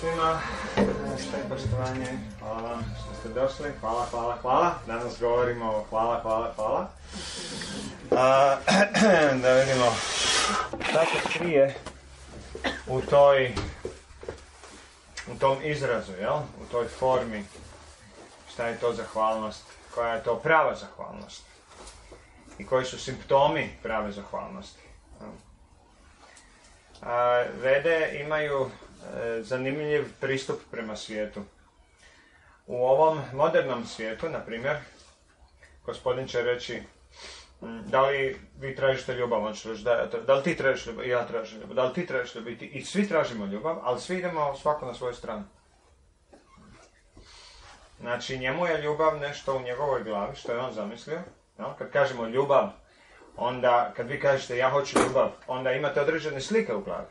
svima, sve poštovanje, hvala vam što ste došli, hvala, hvala, hvala. Danas govorimo o hvala, hvala, hvala. A, da vidimo šta se u toj u tom izrazu, jel? U toj formi. Šta je to zahvalnost? Koja je to prava zahvalnost? I koji su simptomi prave zahvalnosti? A, vede imaju e, zanimljiv pristup prema svijetu. U ovom modernom svijetu, na primjer, gospodin će reći da li vi tražite ljubav, on će reći da, da li ti tražiš ljubav, ja tražim ljubav, da li ti tražiš ljubav, i svi tražimo ljubav, ali svi idemo svako na svoju stranu. Znači, njemu je ljubav nešto u njegovoj glavi, što je on zamislio. No? Kad kažemo ljubav, onda, kad vi kažete ja hoću ljubav, onda imate određene slike u glavi.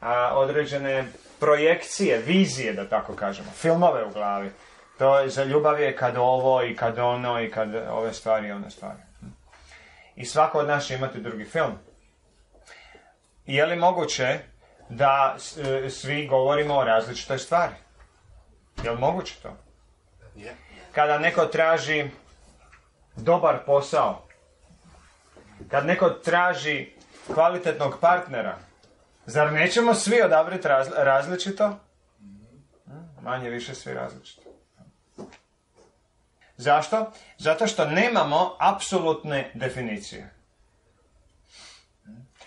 A, određene projekcije, vizije, da tako kažemo, filmove u glavi. To je, za ljubav je kad ovo i kad ono i kad ove stvari i one stvari. I svako od nas će imati drugi film. Je li moguće da e, svi govorimo o različitoj stvari? Je li moguće to? Kada neko traži dobar posao, kad neko traži kvalitetnog partnera, zar nećemo svi odabrati različito? Manje više svi različito. Zašto? Zato što nemamo apsolutne definicije.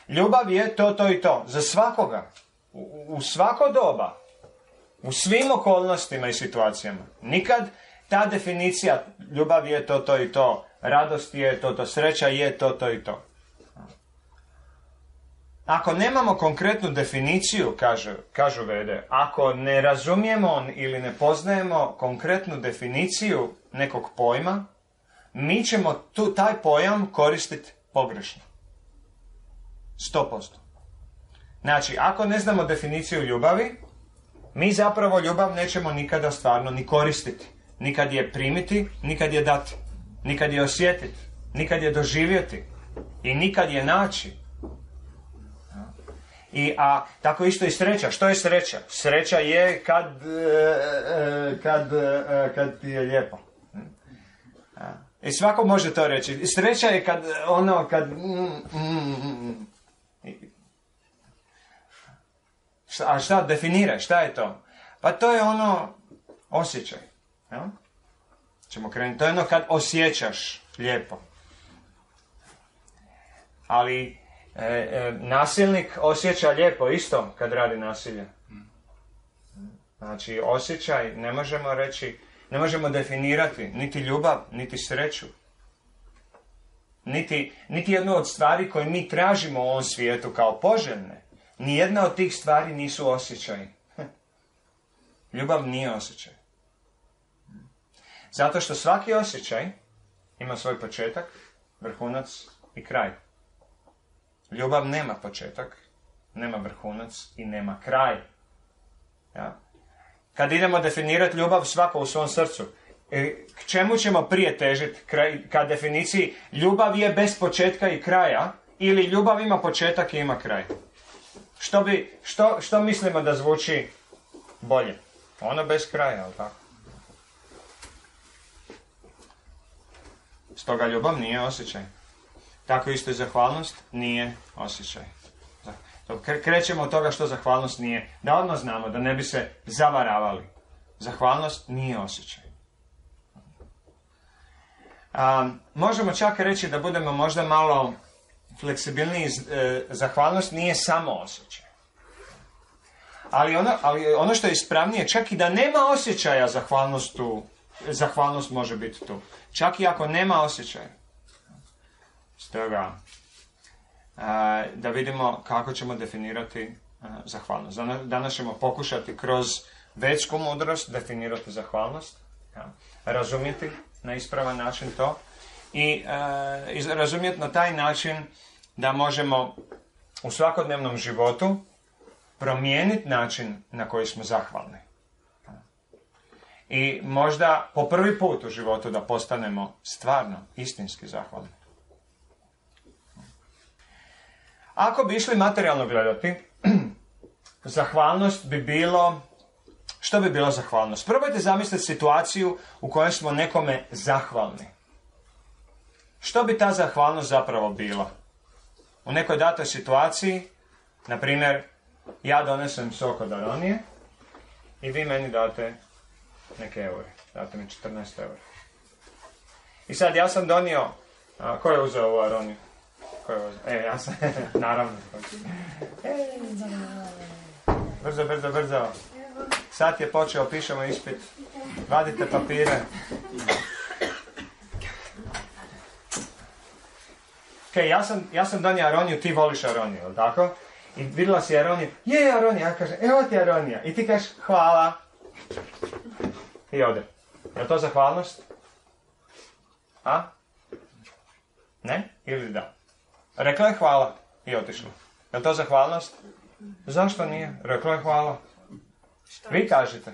Ljubav je to, to i to. Za svakoga. U, u svako doba. U svim okolnostima i situacijama. Nikad ta definicija ljubav je to, to i to. Radost je to, to. Sreća je to, to i to. Ako nemamo konkretnu definiciju, kažu, kažu vede, ako ne razumijemo ili ne poznajemo konkretnu definiciju nekog pojma, mi ćemo tu, taj pojam koristiti pogrešno. 100%. Znači, ako ne znamo definiciju ljubavi, mi zapravo ljubav nećemo nikada stvarno ni koristiti. Nikad je primiti, nikad je dati. Nikad je osjetiti, nikad je doživjeti i nikad je naći. I, a tako isto i sreća. Što je sreća? Sreća je kad, e, e, kad, e, kad ti je lijepo. I svako može to reći. Sreća je kad ono, kad... Mm, mm, mm, a šta definira? Šta je to? Pa to je ono osjećaj. Ja? Krenuti. To je ono kad osjećaš lijepo. Ali e, e, nasilnik osjeća lijepo isto kad radi nasilje. Znači osjećaj ne možemo reći ne možemo definirati niti ljubav, niti sreću. Niti, niti jednu od stvari koje mi tražimo u ovom svijetu kao poželjne. Nijedna od tih stvari nisu osjećaj. Ljubav nije osjećaj. Zato što svaki osjećaj ima svoj početak, vrhunac i kraj. Ljubav nema početak, nema vrhunac i nema kraj. Ja? Kad idemo definirati ljubav svako u svom srcu, e, k čemu ćemo prije težiti? Ka definiciji ljubav je bez početka i kraja ili ljubav ima početak i ima kraj? Što, bi, što, što mislimo da zvuči bolje? Ono bez kraja, ali tako? Stoga ljubav nije osjećaj. Tako isto i zahvalnost nije osjećaj. Krećemo od toga što zahvalnost nije. Da odmah znamo, da ne bi se zavaravali. Zahvalnost nije osjećaj. A, možemo čak reći da budemo možda malo fleksibilniji. E, zahvalnost nije samo osjećaj. Ali ono, ali ono što je ispravnije, čak i da nema osjećaja zahvalnost tu, zahvalnost može biti tu. Čak i ako nema osjećaja. Stoga, da vidimo kako ćemo definirati zahvalnost. Danas ćemo pokušati kroz vetsku mudrost definirati zahvalnost, razumjeti na ispravan način to i razumjeti na taj način da možemo u svakodnevnom životu promijeniti način na koji smo zahvalni. I možda po prvi put u životu da postanemo stvarno, istinski zahvalni. Ako bi išli materijalno gledati, zahvalnost bi bilo, što bi bilo zahvalnost? Probajte zamisliti situaciju u kojoj smo nekome zahvalni. Što bi ta zahvalnost zapravo bila? U nekoj datoj situaciji, na primjer, ja donesem sok od Aronije i vi meni date neke eure. Date mi 14 eura. I sad ja sam donio, a, ko je uzeo ovu Aroniju? E, ja sam, naravno. E, brzo, brzo, brzo. Sad je počeo, pišemo ispit. Vadite papire. Ok, ja sam, ja sam donio Aroniju, ti voliš Aroniju, jel tako? I vidjela si Aroniju, je Aronija, ja kažem, evo ti Aronija. I ti kažeš, hvala. I ode. Je to zahvalnost? A? Ne? Ili da? Rekla je hvala i otišla. Je to zahvalnost? Zašto nije? Rekla je hvala. Vi kažete.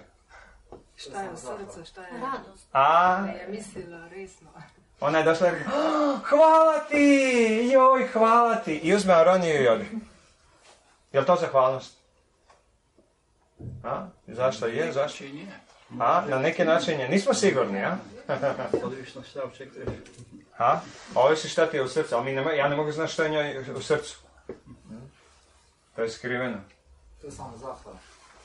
Šta je u srcu, šta je? Radost. A, je mislila resno. ona je došla i rekla, "Oh, hvala ti, joj, hvala ti. I uzme Aroniju i ode. Je to zahvalnost? A? Zašto je? Zašto? A? Na neki način je. Nismo sigurni, a? Odlično šta očekuješ. A? Ovisi šta ti je u srcu, ali mi ja ne mogu znati što je njoj u srcu. To je skriveno. To je samo zahvala.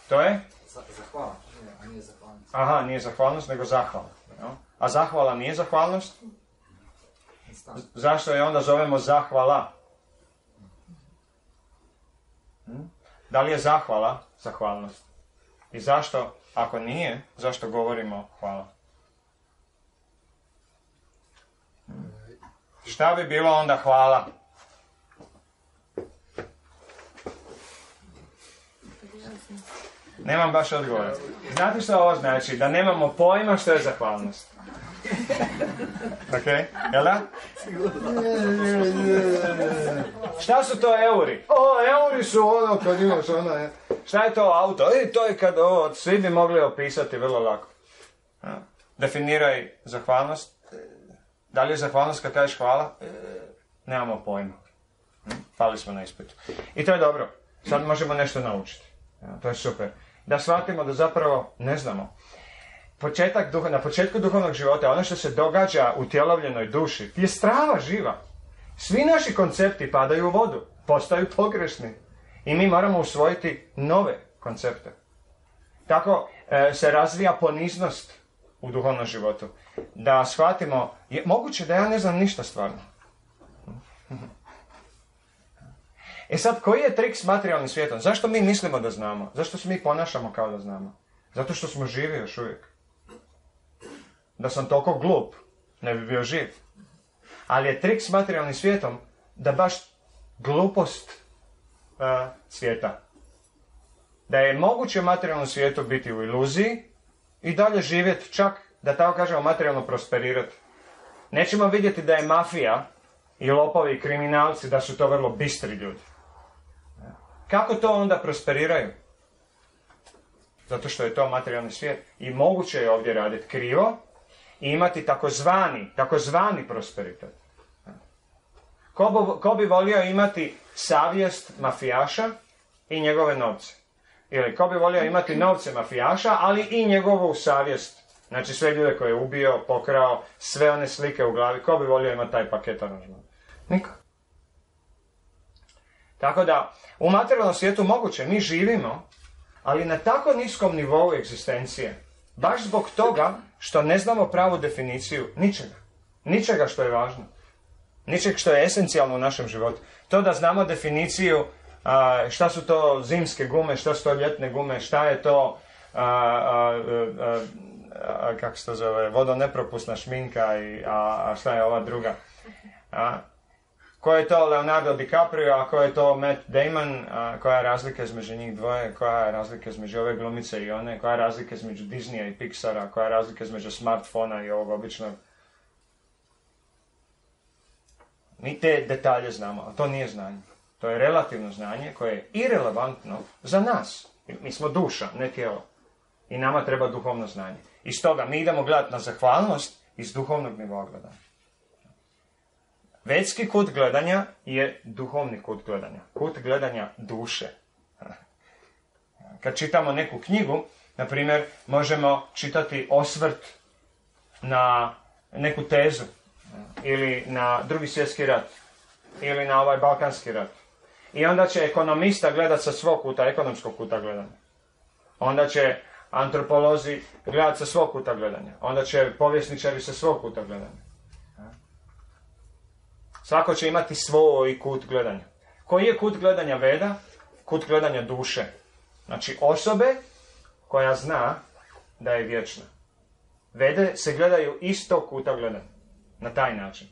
To je? Za, zahvala, a nije zahvalnica. Aha, nije zahvalnost, nego zahvala. A zahvala nije zahvalnost? Zašto je onda zovemo zahvala? Hm? Da li je zahvala zahvalnost? I zašto, ako nije, zašto govorimo hvala? Hm? Šta bi bilo onda hvala? Nemam baš odgovora. Znate što ovo znači? Da nemamo pojma što je zahvalnost. Ok, jel da? Šta su to euri? O, euri su ono kad imaš ono... je. Šta je to auto? E, to je kad ovo, svi bi mogli opisati vrlo lako. Definiraj zahvalnost. Da li je zahvalnost kad kažeš hvala? E, nemamo pojma. Hm? Pali smo na ispitu. I to je dobro. Sad možemo nešto naučiti. To je super. Da shvatimo da zapravo ne znamo početak duha, na početku duhovnog života, ono što se događa u tjelovljenoj duši, je strava živa. Svi naši koncepti padaju u vodu, postaju pogrešni. I mi moramo usvojiti nove koncepte. Tako e, se razvija poniznost u duhovnom životu. Da shvatimo, je moguće da ja ne znam ništa stvarno. E sad, koji je trik s materijalnim svijetom? Zašto mi mislimo da znamo? Zašto se mi ponašamo kao da znamo? Zato što smo živi još uvijek. Da sam toliko glup, ne bi bio živ. Ali je trik s materijalnim svijetom da baš glupost uh, svijeta. Da je moguće u materijalnom svijetu biti u iluziji i dalje živjeti čak, da tako kažemo, materijalno prosperirati. Nećemo vidjeti da je mafija i lopovi i kriminalci, da su to vrlo bistri ljudi. Kako to onda prosperiraju? Zato što je to materijalni svijet. I moguće je ovdje raditi krivo i imati takozvani, takozvani prosperitet. Ko, ko bi volio imati savjest mafijaša i njegove novce? Ili ko bi volio imati novce mafijaša, ali i njegovu savjest? Znači sve ljude koje je ubio, pokrao, sve one slike u glavi. Ko bi volio imati taj paket aranžmana? Niko. Tako da, u materijalnom svijetu moguće, mi živimo, ali na tako niskom nivou egzistencije, baš zbog toga što ne znamo pravu definiciju ničega. Ničega što je važno. Ničeg što je esencijalno u našem životu. To da znamo definiciju a, šta su to zimske gume, šta su to ljetne gume, šta je to a, a, a, kako se to zove, vodonepropusna šminka, i, a, a šta je ova druga. A, ko je to Leonardo DiCaprio, a ko je to Matt Damon, a koja je razlika između njih dvoje, koja je razlika između ove glumice i one, koja je razlika između Disneya i Pixara, koja je razlika između smartfona i ovog običnog. Mi te detalje znamo, a to nije znanje. To je relativno znanje koje je irelevantno za nas. Mi smo duša, ne tijelo. I nama treba duhovno znanje. I stoga mi idemo gledati na zahvalnost iz duhovnog nivoa gledanja. Vetski kut gledanja je duhovni kut gledanja. Kut gledanja duše. kad čitamo neku knjigu, na primjer, možemo čitati osvrt na neku tezu ili na drugi svjetski rat ili na ovaj balkanski rat. I onda će ekonomista gledati sa svog kuta, ekonomskog kuta gledanja. Onda će antropolozi gledati sa svog kuta gledanja. Onda će povjesničari sa svog kuta gledanja. Svako će imati svoj kut gledanja. Koji je kut gledanja veda? Kut gledanja duše. Znači osobe koja zna da je vječna. Vede se gledaju isto kuta gledanja. Na taj način.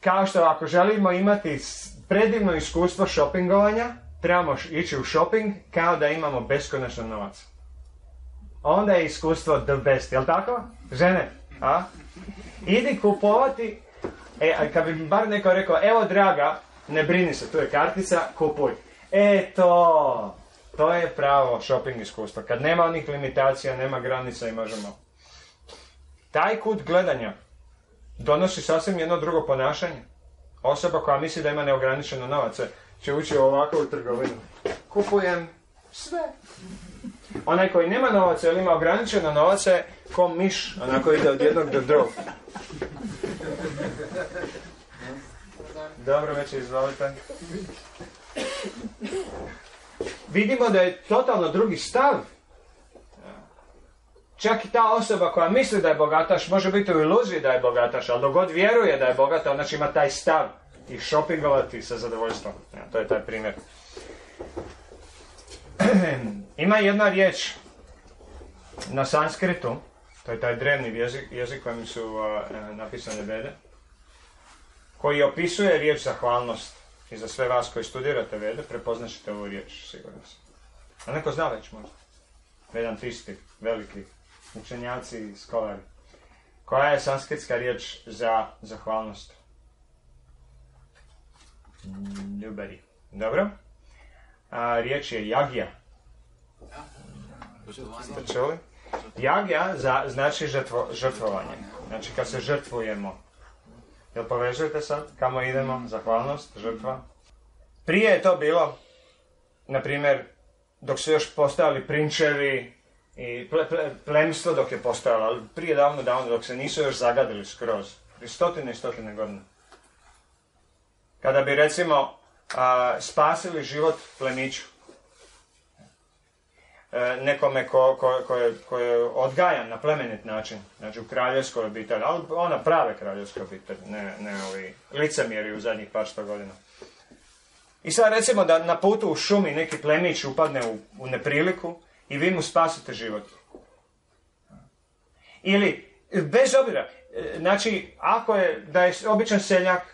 Kao što ako želimo imati predivno iskustvo shoppingovanja, trebamo ići u shopping kao da imamo beskonačno novac. Onda je iskustvo the best, jel tako? Žene, a? Idi kupovati, e, kad bi bar neko rekao, evo draga, ne brini se, tu je kartica, kupuj. E to, to je pravo shopping iskustvo. Kad nema onih limitacija, nema granica i možemo. Taj kut gledanja donosi sasvim jedno drugo ponašanje. Osoba koja misli da ima neograničeno novaca će ući ovako u trgovinu. Kupujem sve. Onaj koji nema novaca ili ima ograničeno novaca je ko miš, onako ide od jednog do drugog. Dobro večer, izvolite. Vidimo da je totalno drugi stav. Čak i ta osoba koja misli da je bogataš, može biti u iluziji da je bogataš, ali dok god vjeruje da je bogata, znači ima taj stav i shoppingovati sa zadovoljstvom. Ja, to je taj primjer. Ima jedna riječ na sanskritu, to je taj drevni jezik, jezik kojim su uh, napisane vede, koji opisuje riječ zahvalnost. I za sve vas koji studirate vede, prepoznaćete ovu riječ, sigurno sam. A neko zna već možda. Vedantisti, veliki učenjaci i skolari. Koja je sanskritska riječ za zahvalnost? Nobody. Dobro. A, riječ je jagja. Ste čuli? Jagja za, znači žrtvo, žrtvovanje. Znači kad se žrtvujemo. Jel povežujete sad? Kamo idemo? Zahvalnost, žrtva. Prije je to bilo, na primjer, dok su još postojali prinčevi i ple, ple, plemstvo dok je postojalo, ali prije davno, davno, dok se nisu još zagadili skroz. Prije stotine i stotine godina. Kada bi, recimo, spasili život plemiću, e, nekome ko, ko, ko, je, ko je odgajan na plemenit način, znači u kraljevskoj obitelji, ali ona prave kraljevske obitelji, ne, ne ovi licemjeri u zadnjih par sto godina. I sad recimo da na putu u šumi neki plemić upadne u, u nepriliku i vi mu spasite život. Ili, bez obzira, e, znači, ako je, da je običan seljak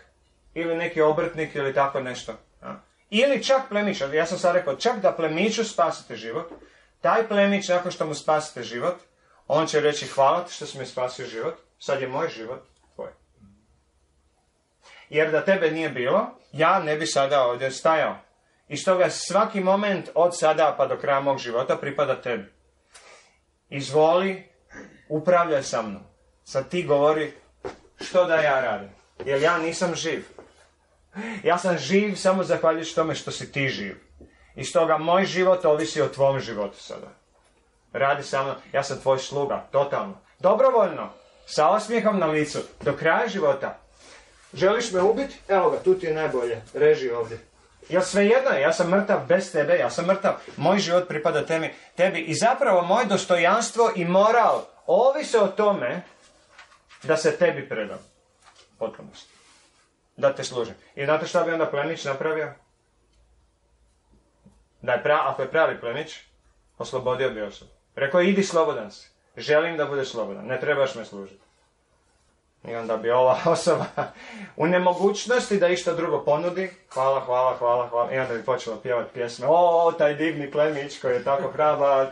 ili neki obrtnik ili tako nešto, a? ili čak plemić, ja sam sad rekao, čak da plemiću spasite život, taj plemić, nakon što mu spasite život, on će reći hvala ti što si mi spasio život, sad je moj život tvoj. Jer da tebe nije bilo, ja ne bi sada ovdje stajao. I stoga svaki moment od sada pa do kraja mog života pripada tebi. Izvoli, upravljaj sa mnom. Sad ti govori što da ja radim. Jer ja nisam živ. Ja sam živ samo zahvaljujući tome što si ti živ. I stoga moj život ovisi o tvom životu sada. Radi sa mnom, ja sam tvoj sluga, totalno. Dobrovoljno, sa osmijehom na licu, do kraja života. Želiš me ubiti? Evo ga, tu ti je najbolje. Reži ovdje. Jel svejedno je, ja sam mrtav bez tebe, ja sam mrtav, moj život pripada tebi, tebi i zapravo moje dostojanstvo i moral ovise o tome da se tebi predam. Potpunost. Da te služim. I znate šta bi onda plemić napravio? Da je pra, ako je pravi plemić, oslobodio bi osobu. Rekao, idi slobodan si. Želim da budeš slobodan, ne trebaš me služiti. I onda bi ova osoba u nemogućnosti da išta drugo ponudi, hvala, hvala, hvala, hvala, i onda bi počela pjevati pjesme, o, taj divni plemić koji je tako hrabar,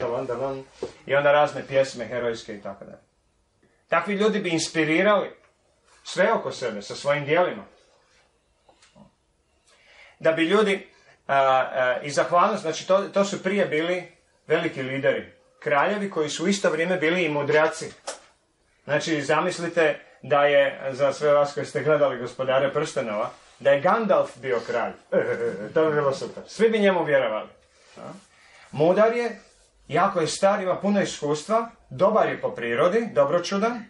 i onda razne pjesme herojske i tako dalje. Takvi ljudi bi inspirirali sve oko sebe sa svojim dijelima. Da bi ljudi a, a, i zahvalnost, znači to, to su prije bili veliki lideri, kraljevi koji su u isto vrijeme bili i mudraci. Znači, zamislite da je, za sve vas koji ste gledali gospodare prstenova, da je Gandalf bio kralj. to bi bilo super. Svi bi njemu vjerovali. Mudar je, jako je star, ima puno iskustva, dobar je po prirodi, dobročudan.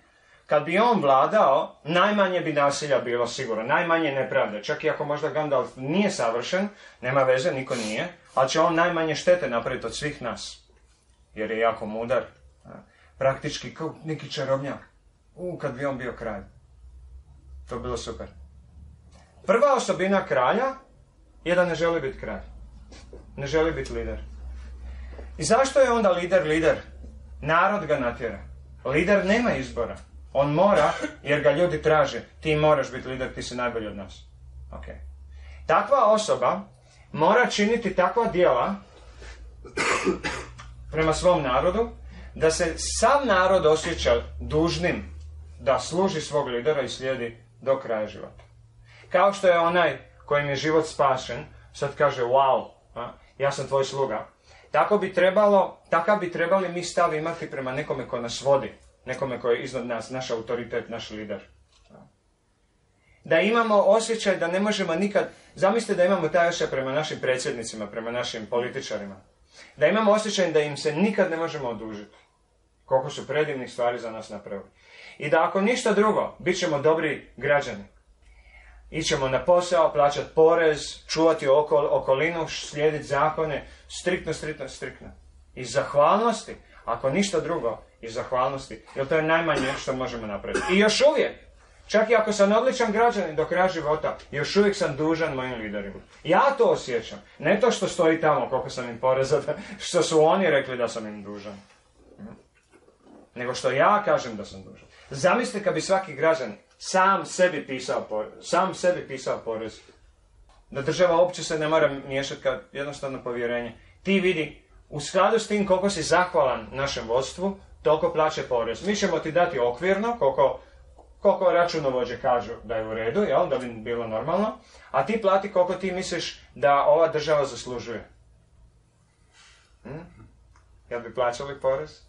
Kad bi on vladao, najmanje bi nasilja bilo sigurno, najmanje nepravde. Čak i ako možda Gandalf nije savršen, nema veze, niko nije, ali će on najmanje štete napraviti od svih nas. Jer je jako mudar. Praktički kao neki čarobnjak. U, kad bi on bio kralj. To bi bilo super. Prva osobina kralja je da ne želi biti kralj. Ne želi biti lider. I zašto je onda lider lider? Narod ga natjera. Lider nema izbora. On mora, jer ga ljudi traže. Ti moraš biti lider, ti si najbolji od nas. Ok. Takva osoba mora činiti takva djela prema svom narodu, da se sam narod osjeća dužnim da služi svog lidera i slijedi do kraja života. Kao što je onaj kojim je život spašen, sad kaže wow, a, ja sam tvoj sluga. Tako bi trebalo, takav bi trebali mi stav imati prema nekome ko nas vodi, nekome koji je iznad nas, naš autoritet, naš lider. Da imamo osjećaj da ne možemo nikad, zamislite da imamo taj osjećaj prema našim predsjednicima, prema našim političarima. Da imamo osjećaj da im se nikad ne možemo odužiti. Koliko su predivnih stvari za nas napravili. I da ako ništa drugo, bit ćemo dobri građani. Ićemo na posao, plaćati porez, čuvati okol, okolinu, slijediti zakone, striktno, striktno, striktno. Iz zahvalnosti, ako ništa drugo, iz zahvalnosti, jer to je najmanje što možemo napraviti. I još uvijek, čak i ako sam odličan građanin do kraja života, još uvijek sam dužan mojim liderima. Ja to osjećam. Ne to što stoji tamo, koliko sam im poreza, što su oni rekli da sam im dužan. Nego što ja kažem da sam dužan. Zamislite kad bi svaki građan sam sebi pisao porez, sam sebi pisao porez. Da država uopće se ne mora miješati kad jednostavno povjerenje. Ti vidi, u skladu s tim koliko si zahvalan našem vodstvu, toliko plaće porez. Mi ćemo ti dati okvirno, koliko, koliko računovođe kažu da je u redu, jel, da bi bilo normalno, a ti plati koliko ti misliš da ova država zaslužuje. Hm? Jel bi plaćali porez?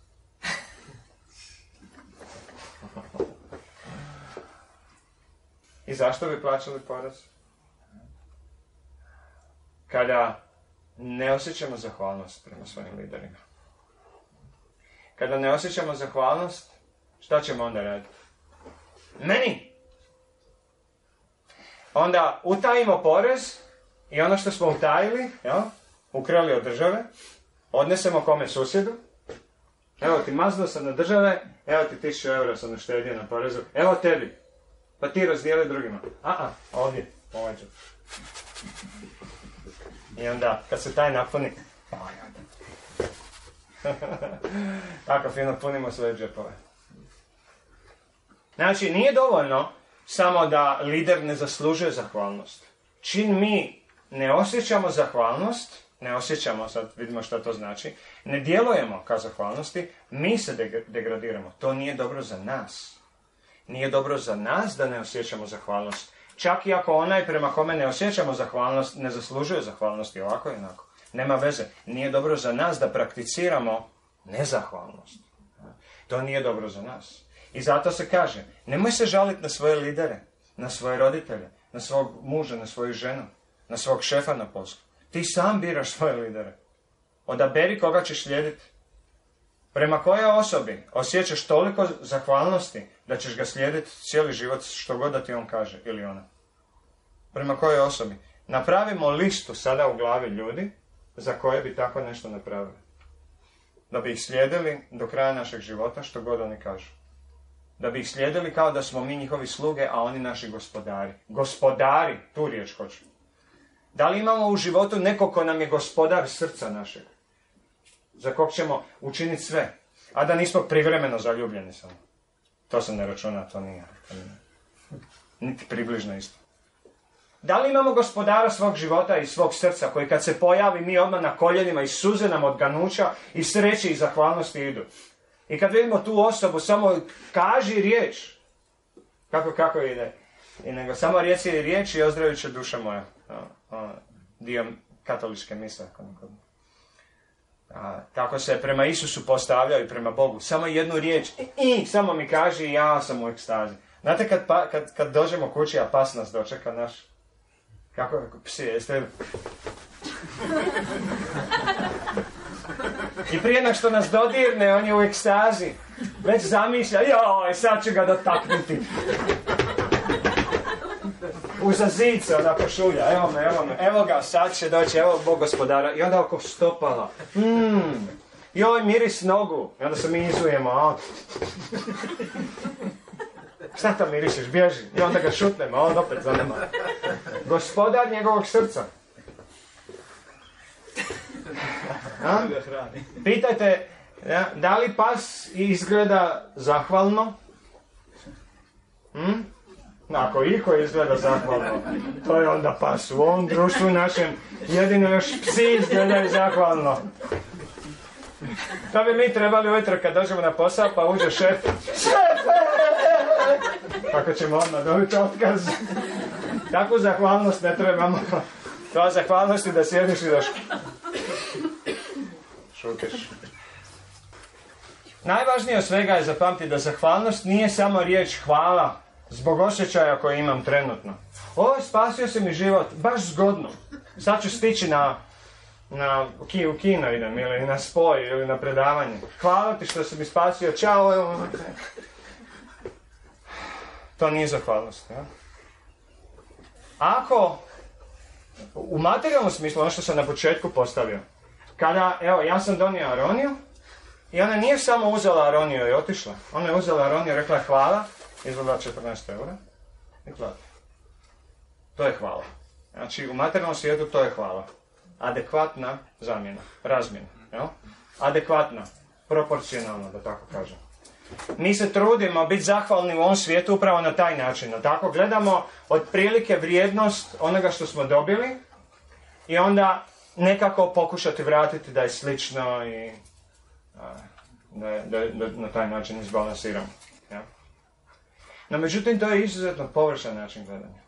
I zašto bi plaćali porez? Kada ne osjećamo zahvalnost prema svojim liderima. Kada ne osjećamo zahvalnost, šta ćemo onda raditi? Meni! Onda utajimo porez i ono što smo utajili, jel? ukrali od države, odnesemo kome susjedu, evo ti mazno sam na države, evo ti 1000 eura sam naštedio na porezu, evo tebi, pa ti razdijeli drugima. A, a, ovdje, ovaj. I onda, kad se taj napuni, tako fino punimo svoje džepove. Znači, nije dovoljno samo da lider ne zaslužuje zahvalnost. Čim mi ne osjećamo zahvalnost, ne osjećamo, sad vidimo što to znači, ne djelujemo kao zahvalnosti, mi se deg- degradiramo. To nije dobro za nas. Nije dobro za nas da ne osjećamo zahvalnost. Čak i ako onaj prema kome ne osjećamo zahvalnost, ne zaslužuje zahvalnost i ovako i onako. Nema veze. Nije dobro za nas da prakticiramo nezahvalnost. To nije dobro za nas. I zato se kaže, nemoj se žaliti na svoje lidere, na svoje roditelje, na svog muža, na svoju ženu, na svog šefa na poslu. Ti sam biraš svoje lidere. Odaberi koga ćeš slijediti. Prema kojoj osobi osjećaš toliko zahvalnosti da ćeš ga slijediti cijeli život što god da ti on kaže ili ona. Prema kojoj osobi. Napravimo listu sada u glavi ljudi za koje bi tako nešto napravili. Da bi ih slijedili do kraja našeg života što god oni kažu. Da bi ih slijedili kao da smo mi njihovi sluge, a oni naši gospodari. Gospodari, tu riječ hoću. Da li imamo u životu neko ko nam je gospodar srca našeg? Za kog ćemo učiniti sve? A da nismo privremeno zaljubljeni samo. To se ne računa, to nije. To nije. Niti približno isto. Da li imamo gospodara svog života i svog srca koji kad se pojavi mi odmah na koljenima i suze nam od ganuća i sreće i zahvalnosti idu. I kad vidimo tu osobu samo kaži riječ. Kako, kako ide? I nego samo rijeci riječ i ozdravit će duša moja. Dio katoličke neko- A, tako se prema Isusu postavljaju i prema Bogu. Samo jednu riječ. I, samo mi kaži i ja sam u ekstazi. Znate kad, pa, kad, kad dođemo kući, a pas nas dočeka naš? Kako, psi, jeste... I prije nego što nas dodirne, on je u ekstazi. Već zamišlja, joj, sad ću ga dotaknuti. Uza zid se evo me, evo me, evo ga, sad će doći, evo Bog gospodara. I onda oko stopala, mmm, joj, miris nogu. I onda se mi izujemo, a? Šta tam mirišeš, bježi. I onda ga šutnemo, a on opet za nema. Gospodar njegovog srca. A? Pitajte, da li pas izgleda zahvalno? Hm? Ako iko izgleda zahvalno, to je onda pas. U ovom društvu našem jedino još psi izgledaju zahvalno. To bi mi trebali ujutro kad dođemo na posao pa uđe šef. Šefe! Ako ćemo odmah dobiti otkaz. Takvu zahvalnost ne trebamo. To zahvalnost je da sjediš i da š- šutiš. Najvažnije od svega je zapamtiti da zahvalnost nije samo riječ hvala zbog osjećaja koje imam trenutno. O, spasio si mi život, baš zgodno. Sad ću stići na, na u, ki, u kino idem, ili na spoj, ili na predavanje. Hvala ti što si mi spasio, čao, evo. To nije zahvalnost, ja? Ako, u materijalnom smislu, ono što sam na početku postavio, kada, evo, ja sam donio Aroniju, i ona nije samo uzela Aroniju i otišla. Ona je uzela Aroniju i rekla hvala, izvela 14 eura i plati. To je hvala. Znači, u materijalnom svijetu to je hvala. Adekvatna zamjena, razmjena. Jel? Adekvatna, proporcionalna, da tako kažem. Mi se trudimo biti zahvalni u ovom svijetu upravo na taj način. Tako gledamo otprilike vrijednost onoga što smo dobili i onda nekako pokušati vratiti da je slično i da, da, da na taj način izbalansiramo. Ja? No međutim, to je izuzetno površan način gledanja.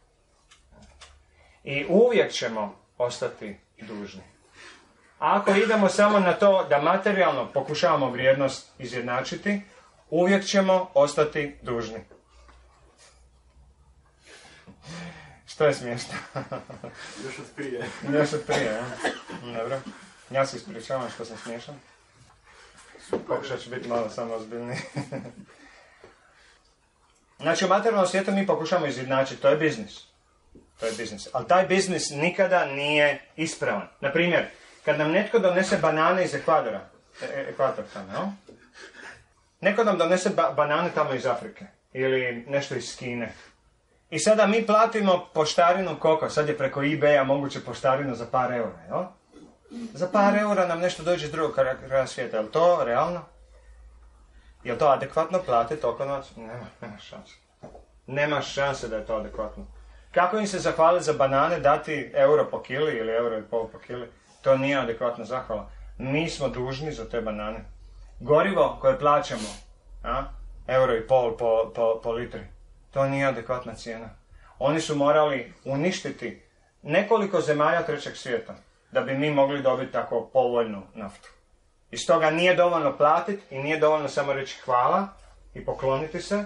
I uvijek ćemo ostati dužni. A ako idemo samo na to da materijalno pokušavamo vrijednost izjednačiti, uvijek ćemo ostati dužni. Što je smiješno? Još od prije. Još od prije, ja? Dobro. Ja se ispričavam što sam smiješan. Pokušat ću biti malo samo ozbiljniji. znači, u materijalnom svijetu mi pokušamo izjednačiti, to je biznis. To je biznis. Ali taj biznis nikada nije ispravan. Na primjer, kad nam netko donese banane iz Ekvadora, e- e- tamo, jel? Neko nam donese ba- banane tamo iz Afrike. Ili nešto iz Kine. I sada mi platimo poštarinu koliko? Sad je preko eBaya moguće poštarinu za par eura, jel? Za par eura nam nešto dođe iz drugog kraja svijeta. Je to realno? Je to adekvatno platiti toliko novaca? Nema, nema šanse. Nema šanse da je to adekvatno. Kako im se zahvaliti za banane, dati euro po kili ili euro i pol po kili? To nije adekvatna zahvala. Mi smo dužni za te banane. Gorivo koje plaćamo, a? euro i pol po, po, po litri, to nije adekvatna cijena. Oni su morali uništiti nekoliko zemalja trećeg svijeta da bi mi mogli dobiti tako povoljnu naftu. I stoga nije dovoljno platiti i nije dovoljno samo reći hvala i pokloniti se.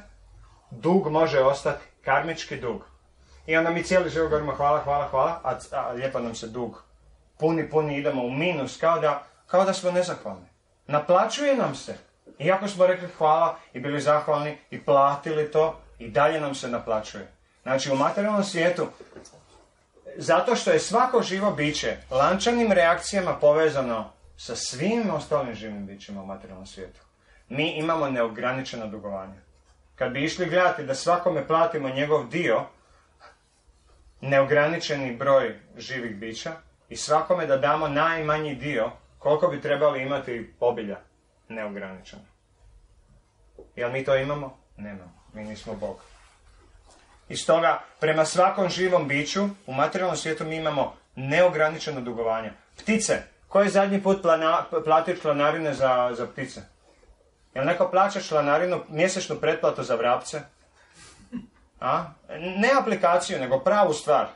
Dug može ostati, karmički dug. I onda mi cijeli život govorimo hvala, hvala, hvala, a, a lijepo nam se dug puni, puni, idemo u minus, kao da, kao da smo nezahvalni. Naplaćuje nam se. Iako smo rekli hvala i bili zahvalni i platili to, i dalje nam se naplaćuje. Znači, u materijalnom svijetu, zato što je svako živo biće lančanim reakcijama povezano sa svim ostalim živim bićima u materijalnom svijetu, mi imamo neograničeno dugovanje. Kad bi išli gledati da svakome platimo njegov dio, neograničeni broj živih bića i svakome da damo najmanji dio koliko bi trebali imati pobilja neograničeno. Jel mi to imamo? Nemamo. Mi nismo Bog. I stoga, prema svakom živom biću, u materijalnom svijetu mi imamo neograničeno dugovanje. Ptice. Ko je zadnji put plana, platio članarine za, za ptice? Jel neko plaća članarinu, mjesečnu pretplatu za vrapce? A? Ne aplikaciju, nego pravu stvar.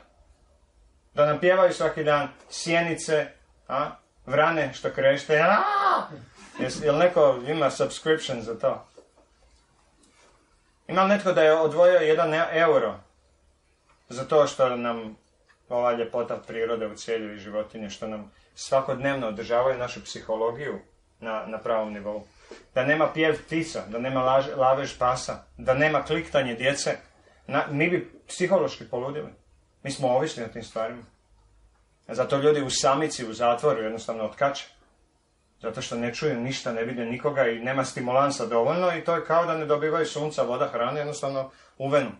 Da nam pjevaju svaki dan sjenice, a? vrane što krešte. A! Jes- Jel neko ima subscription za to? Ima netko da je odvojio jedan euro za to što nam ova ljepota prirode u cijelju i životinje, što nam svakodnevno održavaju našu psihologiju na, na pravom nivou. Da nema pjev ptica, da nema laž, lavež pasa, da nema kliktanje djece. Na, mi bi psihološki poludili. Mi smo ovisni o tim stvarima. Zato ljudi u samici, u zatvoru jednostavno otkače. Zato što ne čuju ništa, ne vide nikoga i nema stimulansa dovoljno i to je kao da ne dobivaju sunca, voda, hrane, jednostavno uvenu.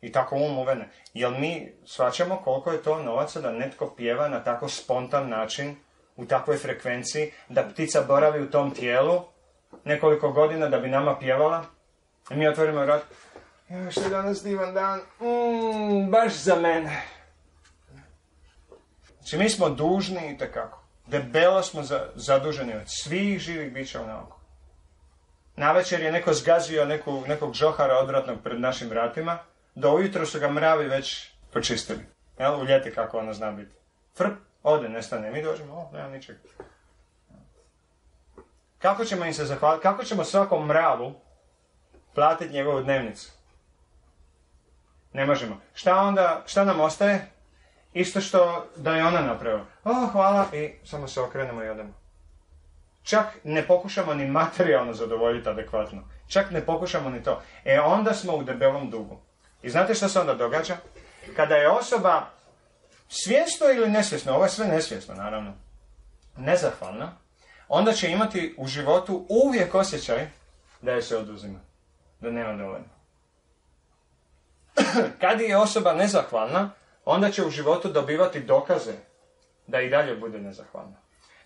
I tako um uvene. Jel mi shvaćamo koliko je to novaca da netko pjeva na tako spontan način, u takvoj frekvenciji, da ptica boravi u tom tijelu nekoliko godina da bi nama pjevala? I mi otvorimo vrat. Ja, što je danas divan dan? Mm, baš za mene. Znači mi smo dužni i tekako. Debelo smo za, zaduženi od svih živih bića u nauku. Navečer je neko zgazio neku, nekog žohara odvratnog pred našim vratima, do ujutro su ga mravi već počistili. Jel, u ljeti kako ono zna biti. Frp, ode, nestane. Mi dođemo, o, nema ničeg. Kako ćemo im se zahvaliti? Kako ćemo svakom mravu platiti njegovu dnevnicu? Ne možemo. Šta onda, šta nam ostaje? Isto što da je ona napravila. O, hvala, i samo se okrenemo i odemo. Čak ne pokušamo ni materijalno zadovoljiti adekvatno. Čak ne pokušamo ni to. E onda smo u debelom dugu. I znate što se onda događa? Kada je osoba svjesno ili nesvjesno, ovo je sve nesvjesno naravno, nezahvalna, onda će imati u životu uvijek osjećaj da je se oduzima. Da nema dovoljno. Kad je osoba nezahvalna, onda će u životu dobivati dokaze da i dalje bude nezahvalna.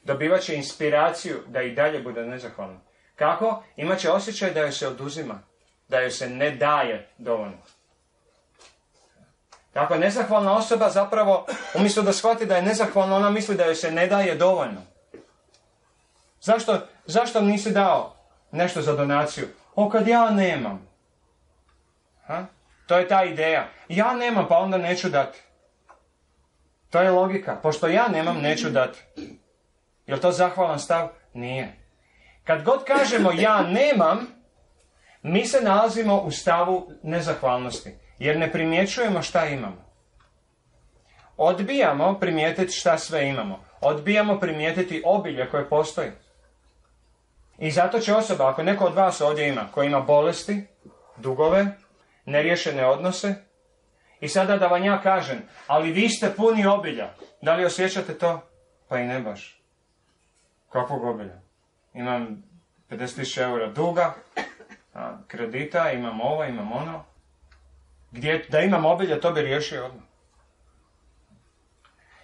Dobivat će inspiraciju da i dalje bude nezahvalna. Kako? Imaće osjećaj da joj se oduzima, da joj se ne daje dovoljno. Dakle, nezahvalna osoba zapravo, umjesto da shvati da je nezahvalna, ona misli da joj se ne daje dovoljno. Zašto, zašto nisi dao nešto za donaciju? O, kad ja nemam. Ha? To je ta ideja. Ja nemam, pa onda neću dati. To je logika. Pošto ja nemam, neću dati. Je to zahvalan stav? Nije. Kad god kažemo ja nemam, mi se nalazimo u stavu nezahvalnosti. Jer ne primjećujemo šta imamo. Odbijamo primijetiti šta sve imamo. Odbijamo primijetiti obilje koje postoji. I zato će osoba, ako neko od vas ovdje ima, koji ima bolesti, dugove, neriješene odnose, i sada da vam ja kažem, ali vi ste puni obilja, da li osjećate to? Pa i ne baš. Kakvog obilja? Imam 50.000 eura duga, kredita, imam ovo, imam ono. Gdje, da imam obilje, to bi riješio odmah.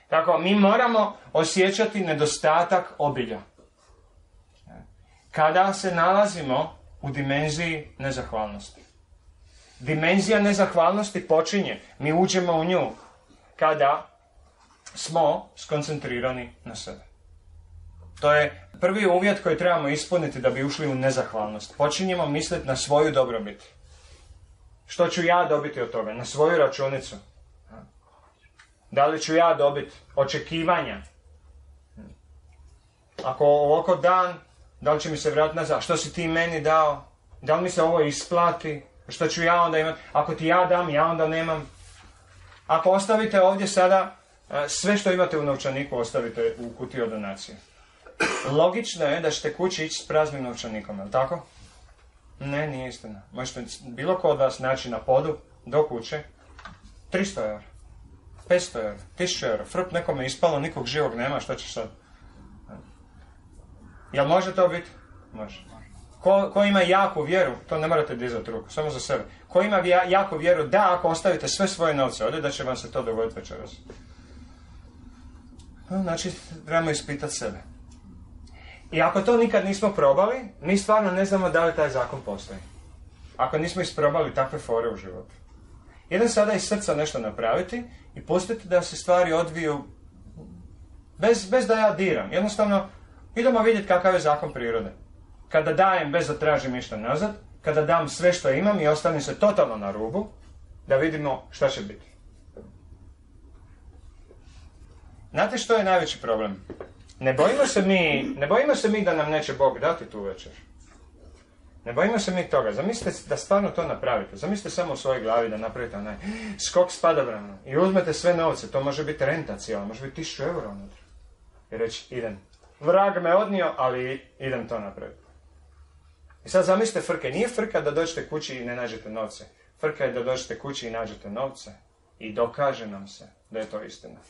Tako, mi moramo osjećati nedostatak obilja. Kada se nalazimo u dimenziji nezahvalnosti. Dimenzija nezahvalnosti počinje, mi uđemo u nju, kada smo skoncentrirani na sebe. To je prvi uvjet koji trebamo ispuniti da bi ušli u nezahvalnost. Počinjemo misliti na svoju dobrobit. Što ću ja dobiti od toga? Na svoju računicu. Da li ću ja dobiti očekivanja? Ako ovako dan, da li će mi se vratiti nazad? Što si ti meni dao? Da li mi se ovo isplati? Što ću ja onda imati? Ako ti ja dam, ja onda nemam. Ako ostavite ovdje sada, e, sve što imate u novčaniku ostavite u kutiju donacije. Logično je da ćete kući ići s praznim novčanikom, je tako? Ne, nije istina. Možete bilo ko od vas naći na podu, do kuće, 300 eura, 500 eura, 1000 eura, frup nekome ispalo, nikog živog nema, što ćeš sad? Jel može to biti? Može. Ko, ko ima jaku vjeru, to ne morate dizati ruku, samo za sebe. Ko ima jaku vjeru, da, ako ostavite sve svoje novce ovdje, da će vam se to dogoditi večeras. Znači, trebamo ispitati sebe. I ako to nikad nismo probali, mi stvarno ne znamo da li taj zakon postoji. Ako nismo isprobali takve fore u životu. Jedan sada iz srca nešto napraviti i pustiti da se stvari odviju bez, bez da ja diram. Jednostavno, idemo vidjeti kakav je zakon prirode. Kada dajem bez da tražim ništa nazad, kada dam sve što imam i ostanem se totalno na rubu, da vidimo šta će biti. Znate što je najveći problem? Ne bojimo se mi, ne bojimo se mi da nam neće Bog dati tu večer. Ne bojimo se mi toga. Zamislite da stvarno to napravite. Zamislite samo u svojoj glavi da napravite onaj skok s padobranom i uzmete sve novce. To može biti renta cijela, može biti tisuću eura unutra. I reći, idem. vrag me odnio, ali idem to napraviti. I sad zamislite frke. Nije frka da dođete kući i ne nađete novce. Frka je da dođete kući i nađete novce. I dokaže nam se da je to istina.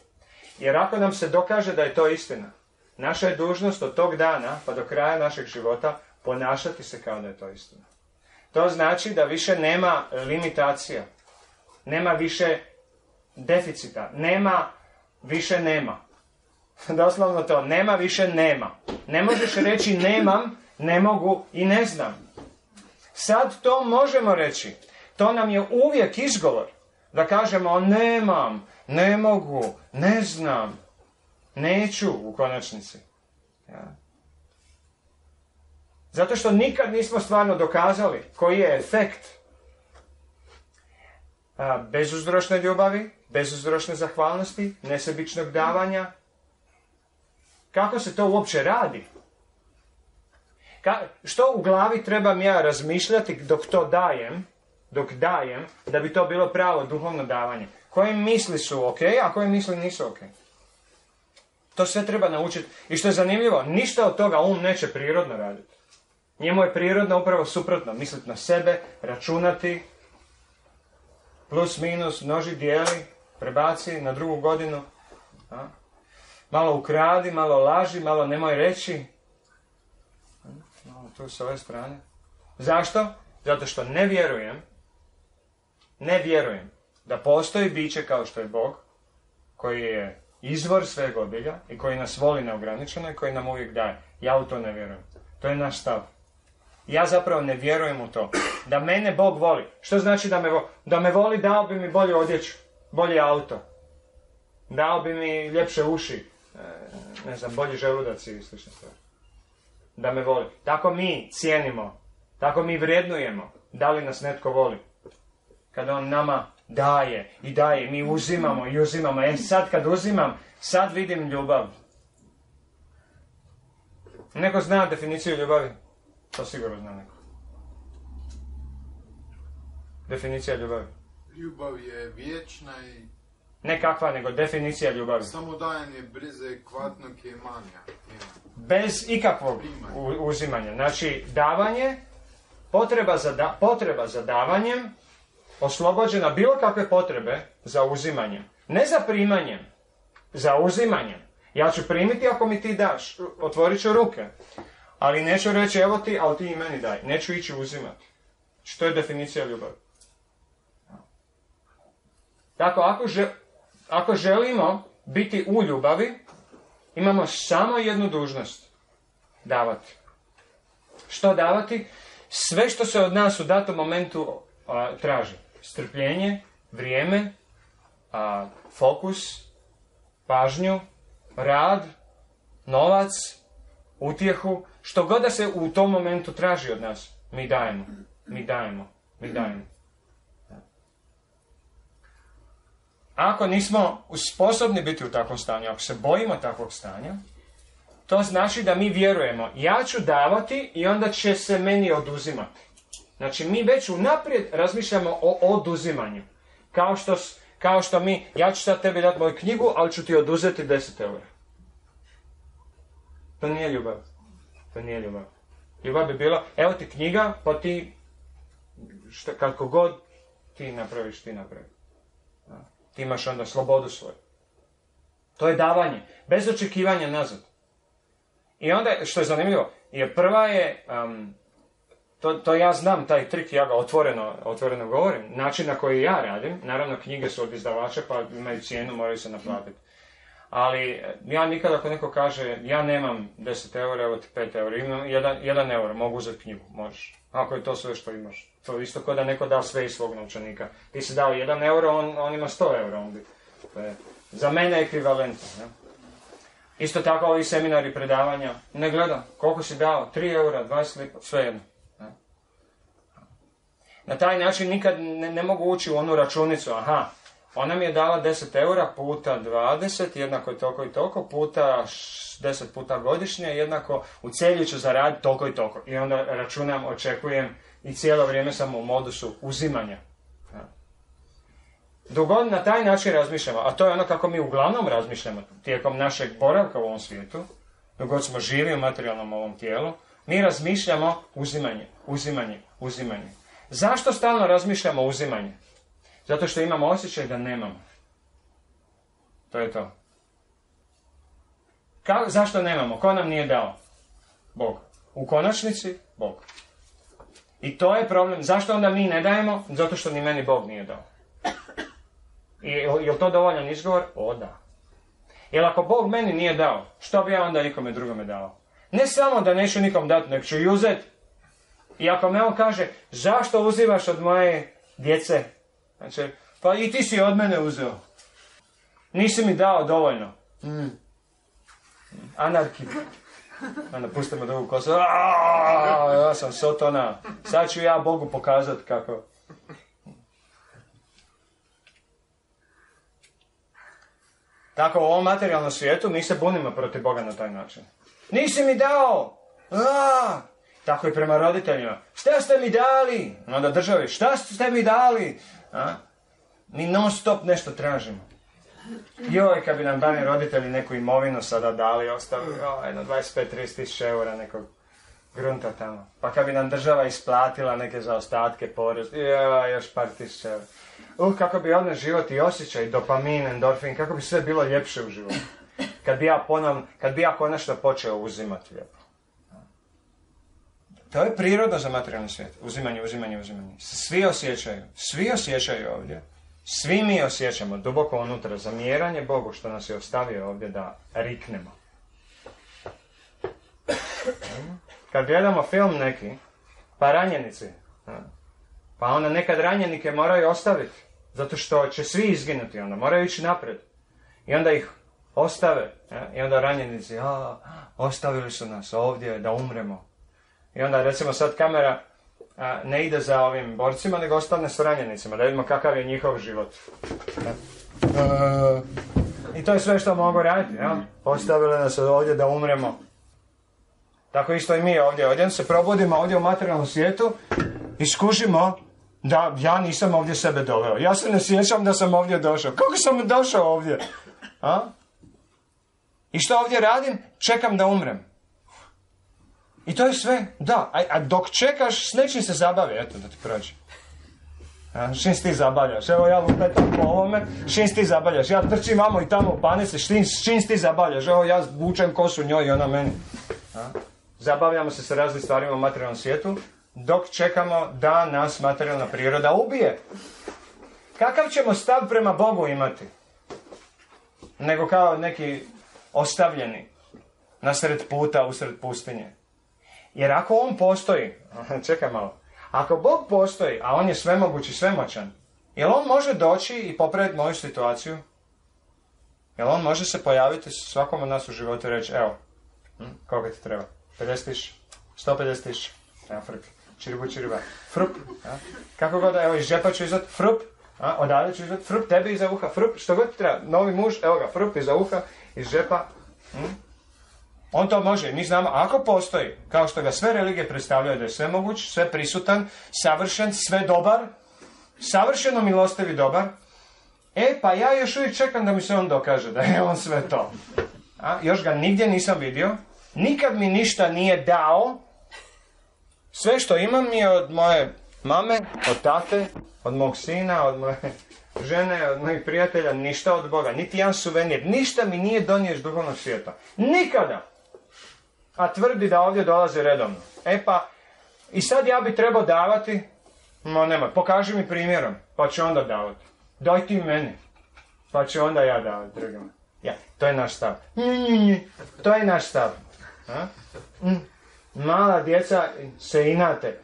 Jer ako nam se dokaže da je to istina, naša je dužnost od tog dana pa do kraja našeg života ponašati se kao da je to istina. To znači da više nema limitacija. Nema više deficita. Nema više nema. Doslovno to. Nema više nema. Ne možeš reći nemam, ne mogu i ne znam. Sad to možemo reći. To nam je uvijek izgovor. Da kažemo nemam, ne mogu, ne znam, neću u konačnici. Ja. Zato što nikad nismo stvarno dokazali koji je efekt a, bezuzročne ljubavi, bezuzročne zahvalnosti, nesebičnog davanja. Kako se to uopće radi? Ka, što u glavi trebam ja razmišljati dok to dajem, dok dajem, da bi to bilo pravo duhovno davanje? Koje misli su ok, a koje misli nisu ok? To sve treba naučiti. I što je zanimljivo, ništa od toga um neće prirodno raditi. Njemu je prirodno upravo suprotno. Misliti na sebe, računati, plus, minus, množi, dijeli, prebaci na drugu godinu. A? Malo ukradi, malo laži, malo nemoj reći. Tu s ove strane. Zašto? Zato što ne vjerujem, ne vjerujem da postoji biće kao što je Bog, koji je izvor sveg obilja i koji nas voli neograničeno i koji nam uvijek daje. Ja u to ne vjerujem. To je naš stav. Ja zapravo ne vjerujem u to. Da mene Bog voli. Što znači da me voli? Da me voli dao bi mi bolju odjeću, bolji auto. Dao bi mi ljepše uši, e, ne znam, bolji želudac i slične stvari. Da me voli. Tako mi cijenimo, tako mi vrednujemo da li nas netko voli. Kada on nama daje i daje, mi uzimamo i uzimamo. E sad kad uzimam, sad vidim ljubav. Neko zna definiciju ljubavi? To sigurno zna neko. Definicija ljubavi. Ljubav je vječna i Ne kakva, nego definicija ljubavi. samo dajanje brize kvatnog imanja. Bez ikakvog uzimanja. Znači, davanje, potreba za, da- potreba za davanjem, oslobođena bilo kakve potrebe za uzimanjem. Ne za primanjem, za uzimanjem. Ja ću primiti ako mi ti daš, otvorit ću ruke. Ali neću reći evo ti, ali ti i meni daj. Neću ići uzimati. Što je definicija ljubavi? Tako, ako, že- ako želimo biti u ljubavi, imamo samo jednu dužnost. Davati. Što davati? Sve što se od nas u datom momentu a, traži. Strpljenje, vrijeme, a, fokus, pažnju, rad, novac, utjehu, što god da se u tom momentu traži od nas, mi dajemo, mi dajemo, mi dajemo. Ako nismo sposobni biti u takvom stanju, ako se bojimo takvog stanja, to znači da mi vjerujemo, ja ću davati i onda će se meni oduzimati. Znači, mi već unaprijed razmišljamo o oduzimanju. Kao što, kao što mi, ja ću sad tebi dati moju knjigu, ali ću ti oduzeti 10 eura. To nije ljubav. To nije ljubav. Ljubav bi bila, evo ti knjiga, pa ti, šta, kako god ti napraviš, ti napravi. Ti imaš onda slobodu svoju. To je davanje, bez očekivanja nazad. I onda, što je zanimljivo, je prva je, um, to, to ja znam, taj trik, ja ga otvoreno, otvoreno govorim, način na koji ja radim, naravno knjige su od izdavača, pa imaju cijenu, moraju se naplatiti. Ali e, ja nikad ako neko kaže, ja nemam 10 eura, evo ti 5 eura, imam 1, euro, mogu uzeti knjigu, možeš. Ako je to sve što imaš. To isto kao da neko da sve iz svog novčanika. Ti si dao 1 euro, on, on ima 100 eura, on bi. To je za mene ekvivalentno. Ne? Isto tako ovi seminari predavanja, ne gledam, koliko si dao, 3 eura, 20 lipa, sve jedno. Ne? Na taj način nikad ne, ne mogu ući u onu računicu, aha, ona mi je dala 10 eura puta 20, jednako je toliko i toliko, puta š- 10 puta godišnje, jednako u celju ću zaraditi toliko i toliko. I onda računam, očekujem i cijelo vrijeme sam u modusu uzimanja. Ja. Dok god na taj način razmišljamo, a to je ono kako mi uglavnom razmišljamo tijekom našeg boravka u ovom svijetu, dok god smo živi u materijalnom ovom tijelu, mi razmišljamo uzimanje, uzimanje, uzimanje. Zašto stalno razmišljamo uzimanje? Zato što imamo osjećaj da nemamo. To je to. Ka, zašto nemamo? Ko nam nije dao? Bog. U konačnici, Bog. I to je problem. Zašto onda mi ne dajemo? Zato što ni meni Bog nije dao. I je li to dovoljan izgovor? O da. Jer ako Bog meni nije dao, što bi ja onda nikome drugome dao? Ne samo da neću nikom dati, nego ću i uzeti. I ako me on kaže, zašto uzivaš od moje djece? Znači, pa i ti si od mene uzeo. Nisi mi dao dovoljno. Mm. Anarki. Onda pustimo drugu kosu. Aaaa, Ja sam Sotona. Sad ću ja Bogu pokazati kako. Tako u ovom materijalnom svijetu mi se bunimo protiv Boga na taj način. Nisi mi dao! A, tako i prema roditeljima. Šta ste mi dali? Onda državi, šta ste mi dali? A? Mi non stop nešto tražimo. Joj, kad bi nam dani roditelji neku imovinu sada dali, ostavili, o, jedno 25-30 tisuća eura nekog grunta tamo. Pa kad bi nam država isplatila neke zaostatke, porez, joj, još par tisuća eura. Uh, kako bi odnos život i osjećaj, dopamin, endorfin, kako bi sve bilo ljepše u životu. Kad bi ja ponovno, kad bi ja konačno počeo uzimati lijepo. To je priroda za materijalni svijet. Uzimanje, uzimanje, uzimanje. Svi osjećaju, svi osjećaju ovdje. Svi mi osjećamo duboko unutra zamjeranje Bogu što nas je ostavio ovdje da riknemo. Kad gledamo film neki, pa ranjenici, pa onda nekad ranjenike moraju ostaviti, zato što će svi izginuti onda, moraju ići naprijed. I onda ih ostave, i onda ranjenici, a, ostavili su nas ovdje da umremo. I onda recimo sad kamera a, ne ide za ovim borcima, nego ostane s ranjenicima, da vidimo kakav je njihov život. I to je sve što mogu raditi, ja? Ostavili nas ovdje da umremo. Tako isto i mi ovdje. Ovdje se probudimo ovdje u materijalnom svijetu i skužimo da ja nisam ovdje sebe doveo. Ja se ne sjećam da sam ovdje došao. Kako sam došao ovdje? A? I što ovdje radim? Čekam da umrem. I to je sve. Da. A, a dok čekaš, s nečim se zabavi. Eto, da ti prođe. Šim ti zabavljaš? Evo ja lupetam po ovome, šim ti zabavljaš? Ja trčim vamo i tamo u panici, šim, šim ti zabavljaš? Evo ja vučem kosu njoj i ona meni. A? Zabavljamo se sa raznim stvarima u materijalnom svijetu, dok čekamo da nas materijalna priroda ubije. Kakav ćemo stav prema Bogu imati? Nego kao neki ostavljeni nasred puta, usred pustinje. Jer ako on postoji, čekaj malo, ako Bog postoji, a on je svemogući, svemoćan, jel on može doći i popraviti moju situaciju? Jel on može se pojaviti svakom od nas u životu i reći, evo, hm, koga ti treba? 50 tiša, 150 tiša, evo frup, čiribu čiriba, frup, a? kako god, evo iz džepa ću izvat, frup, a? odavde ću izvat, frup, tebi iza uha, frup, što god ti treba, novi muž, evo ga, frup iza uha, iz džepa, hm? On to može. Mi znamo, ako postoji, kao što ga sve religije predstavljaju da je sve moguć, sve prisutan, savršen, sve dobar, savršeno milostivi dobar, e, pa ja još uvijek čekam da mi se on dokaže da je on sve to. A, još ga nigdje nisam vidio, nikad mi ništa nije dao, sve što imam je od moje mame, od tate, od mog sina, od moje žene, od mojih prijatelja, ništa od Boga, niti jedan suvenir, ništa mi nije donio iz duhovnog svijeta. Nikada! A tvrdi da ovdje dolazi redovno. E pa, i sad ja bi trebao davati, no nema, pokaži mi primjerom, pa ću onda davati. Daj ti meni, pa ću onda ja davati drugima. Ja, to je naš stav. To je naš stav. Mm. Mala djeca se inate.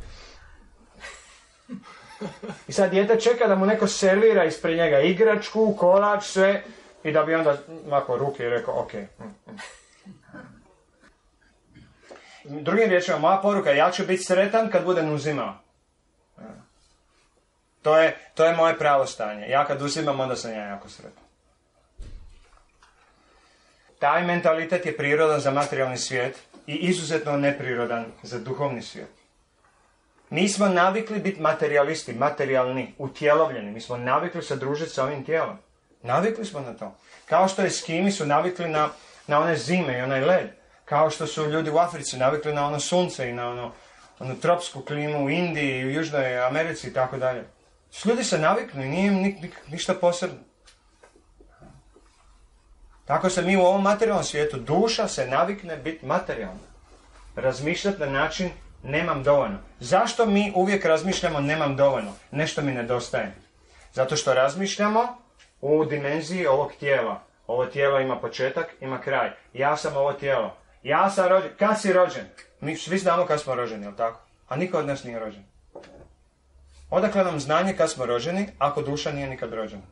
I sad dijete čeka da mu neko servira ispred njega igračku, kolač, sve, i da bi onda mako ruke i rekao, ok. Drugim riječima, moja poruka, ja ću biti sretan kad budem uzimao. To je, to je moje pravo stanje. Ja kad uzimam, onda sam ja jako sretan. Taj mentalitet je prirodan za materijalni svijet i izuzetno neprirodan za duhovni svijet. Mi smo navikli biti materialisti, materijalni, utjelovljeni. Mi smo navikli se družiti sa ovim tijelom. Navikli smo na to. Kao što je skimi su navikli na, na one zime i onaj led. Kao što su ljudi u Africi navikli na ono sunce i na ono, onu tropsku klimu u Indiji i u Južnoj Americi i tako dalje. Ljudi se naviknu i nije im ni- ni- ništa posebno. Tako se mi u ovom materijalnom svijetu, duša se navikne biti materijalna. Razmišljati na način nemam dovoljno. Zašto mi uvijek razmišljamo nemam dovoljno? Nešto mi nedostaje. Zato što razmišljamo u dimenziji ovog tijela. Ovo tijelo ima početak, ima kraj. Ja sam ovo tijelo. Ja sam rođen. Kad si rođen? Mi svi znamo kad smo rođeni, jel tako? A niko od nas nije rođen. Odakle nam znanje kad smo rođeni, ako duša nije nikad rođena?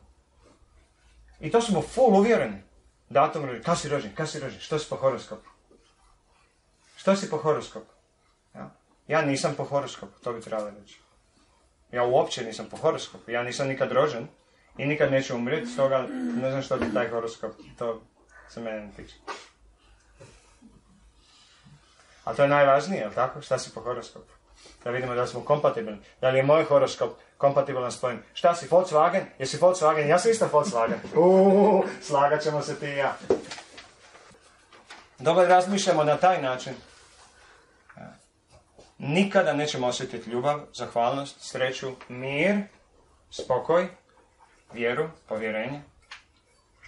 I to smo full uvjereni. Datum rođen. Kad si rođen? Kad si rođen? Što si po horoskopu? Što si po horoskopu? Ja, ja nisam po horoskopu, to bi trebalo reći. Ja uopće nisam po horoskopu. Ja nisam nikad rođen i nikad neću umrijeti, stoga ne znam što ti taj horoskop, to se mene ne tiče. A to je najvažnije, jel tako? Šta si po horoskopu? Da vidimo da smo kompatibilni. Da li je moj horoskop kompatibilan s tvojim? Šta si, Volkswagen? Jesi Volkswagen? Ja sam isto Volkswagen. Uuu, slagat ćemo se ti i ja. Dobro razmišljamo na taj način. Nikada nećemo osjetiti ljubav, zahvalnost, sreću, mir, spokoj, vjeru, povjerenje,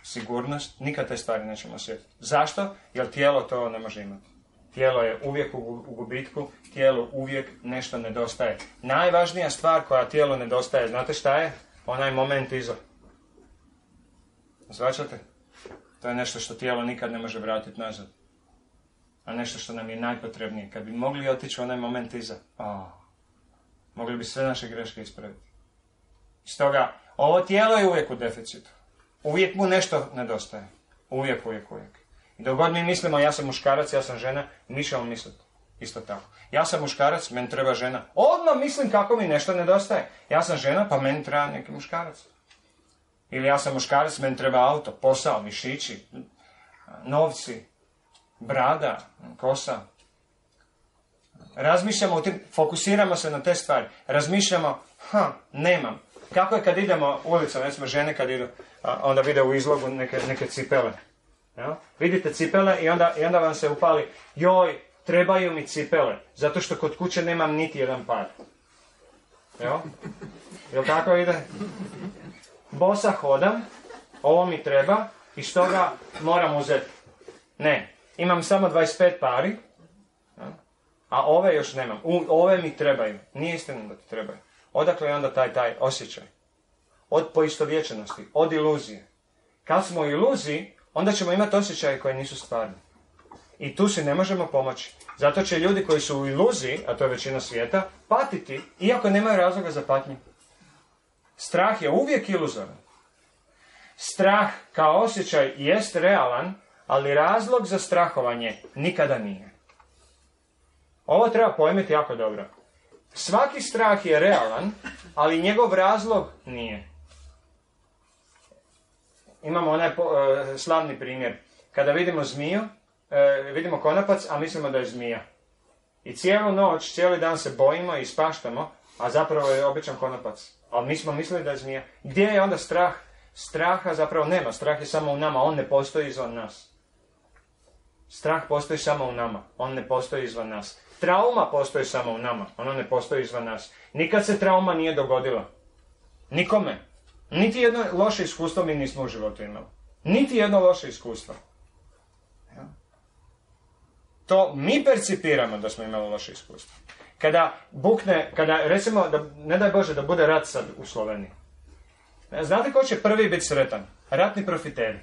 sigurnost. Nikad te stvari nećemo osjetiti. Zašto? Jer tijelo to ne može imati. Tijelo je uvijek u, gubitku, tijelu uvijek nešto nedostaje. Najvažnija stvar koja tijelu nedostaje, znate šta je? Onaj moment iza. Zvačate? To je nešto što tijelo nikad ne može vratiti nazad. A nešto što nam je najpotrebnije. Kad bi mogli otići onaj moment iza, a, mogli bi sve naše greške ispraviti. Stoga, ovo tijelo je uvijek u deficitu. Uvijek mu nešto nedostaje. Uvijek, uvijek, uvijek. Dok god mi mislimo ja sam muškarac, ja sam žena, mi ćemo misliti. Isto tako. Ja sam muškarac, meni treba žena. Odmah mislim kako mi nešto nedostaje. Ja sam žena, pa meni treba neki muškarac. Ili ja sam muškarac, meni treba auto, posao, mišići, novci, brada, kosa. Razmišljamo u tim, fokusiramo se na te stvari. Razmišljamo, ha, nemam. Kako je kad idemo ulicom, recimo žene kad idu, onda vide u izlogu neke, neke cipele. Vidite cipele i onda, i onda vam se upali, joj, trebaju mi cipele, zato što kod kuće nemam niti jedan par. Jel? Jel tako ide? Bosa hodam, ovo mi treba i što ga moram uzeti. Ne, imam samo 25 pari, a ove još nemam. U, ove mi trebaju. Nije istina da ti trebaju. Odakle je onda taj, taj osjećaj? Od poistovjećenosti, od iluzije. Kad smo u iluziji, onda ćemo imati osjećaje koji nisu stvarni. I tu si ne možemo pomoći. Zato će ljudi koji su u iluziji, a to je većina svijeta, patiti, iako nemaju razloga za patnju. Strah je uvijek iluzoran. Strah kao osjećaj jest realan, ali razlog za strahovanje nikada nije. Ovo treba pojmiti jako dobro. Svaki strah je realan, ali njegov razlog nije. Imamo onaj po- e, slavni primjer. Kada vidimo zmiju, e, vidimo konopac, a mislimo da je zmija. I cijelu noć, cijeli dan se bojimo i spaštamo, a zapravo je običan konopac. Ali mi smo mislili da je zmija. Gdje je onda strah? Straha zapravo nema. Strah je samo u nama. On ne postoji izvan nas. Strah postoji samo u nama. On ne postoji izvan nas. Trauma postoji samo u nama. Ona ne postoji izvan nas. Nikad se trauma nije dogodila. Nikome. Niti jedno loše iskustvo mi nismo u životu imali. Niti jedno loše iskustvo. To mi percipiramo da smo imali loše iskustvo. Kada bukne, kada recimo, da, ne daj Bože da bude rat sad u Sloveniji. Znate ko će prvi biti sretan? Ratni profiteri.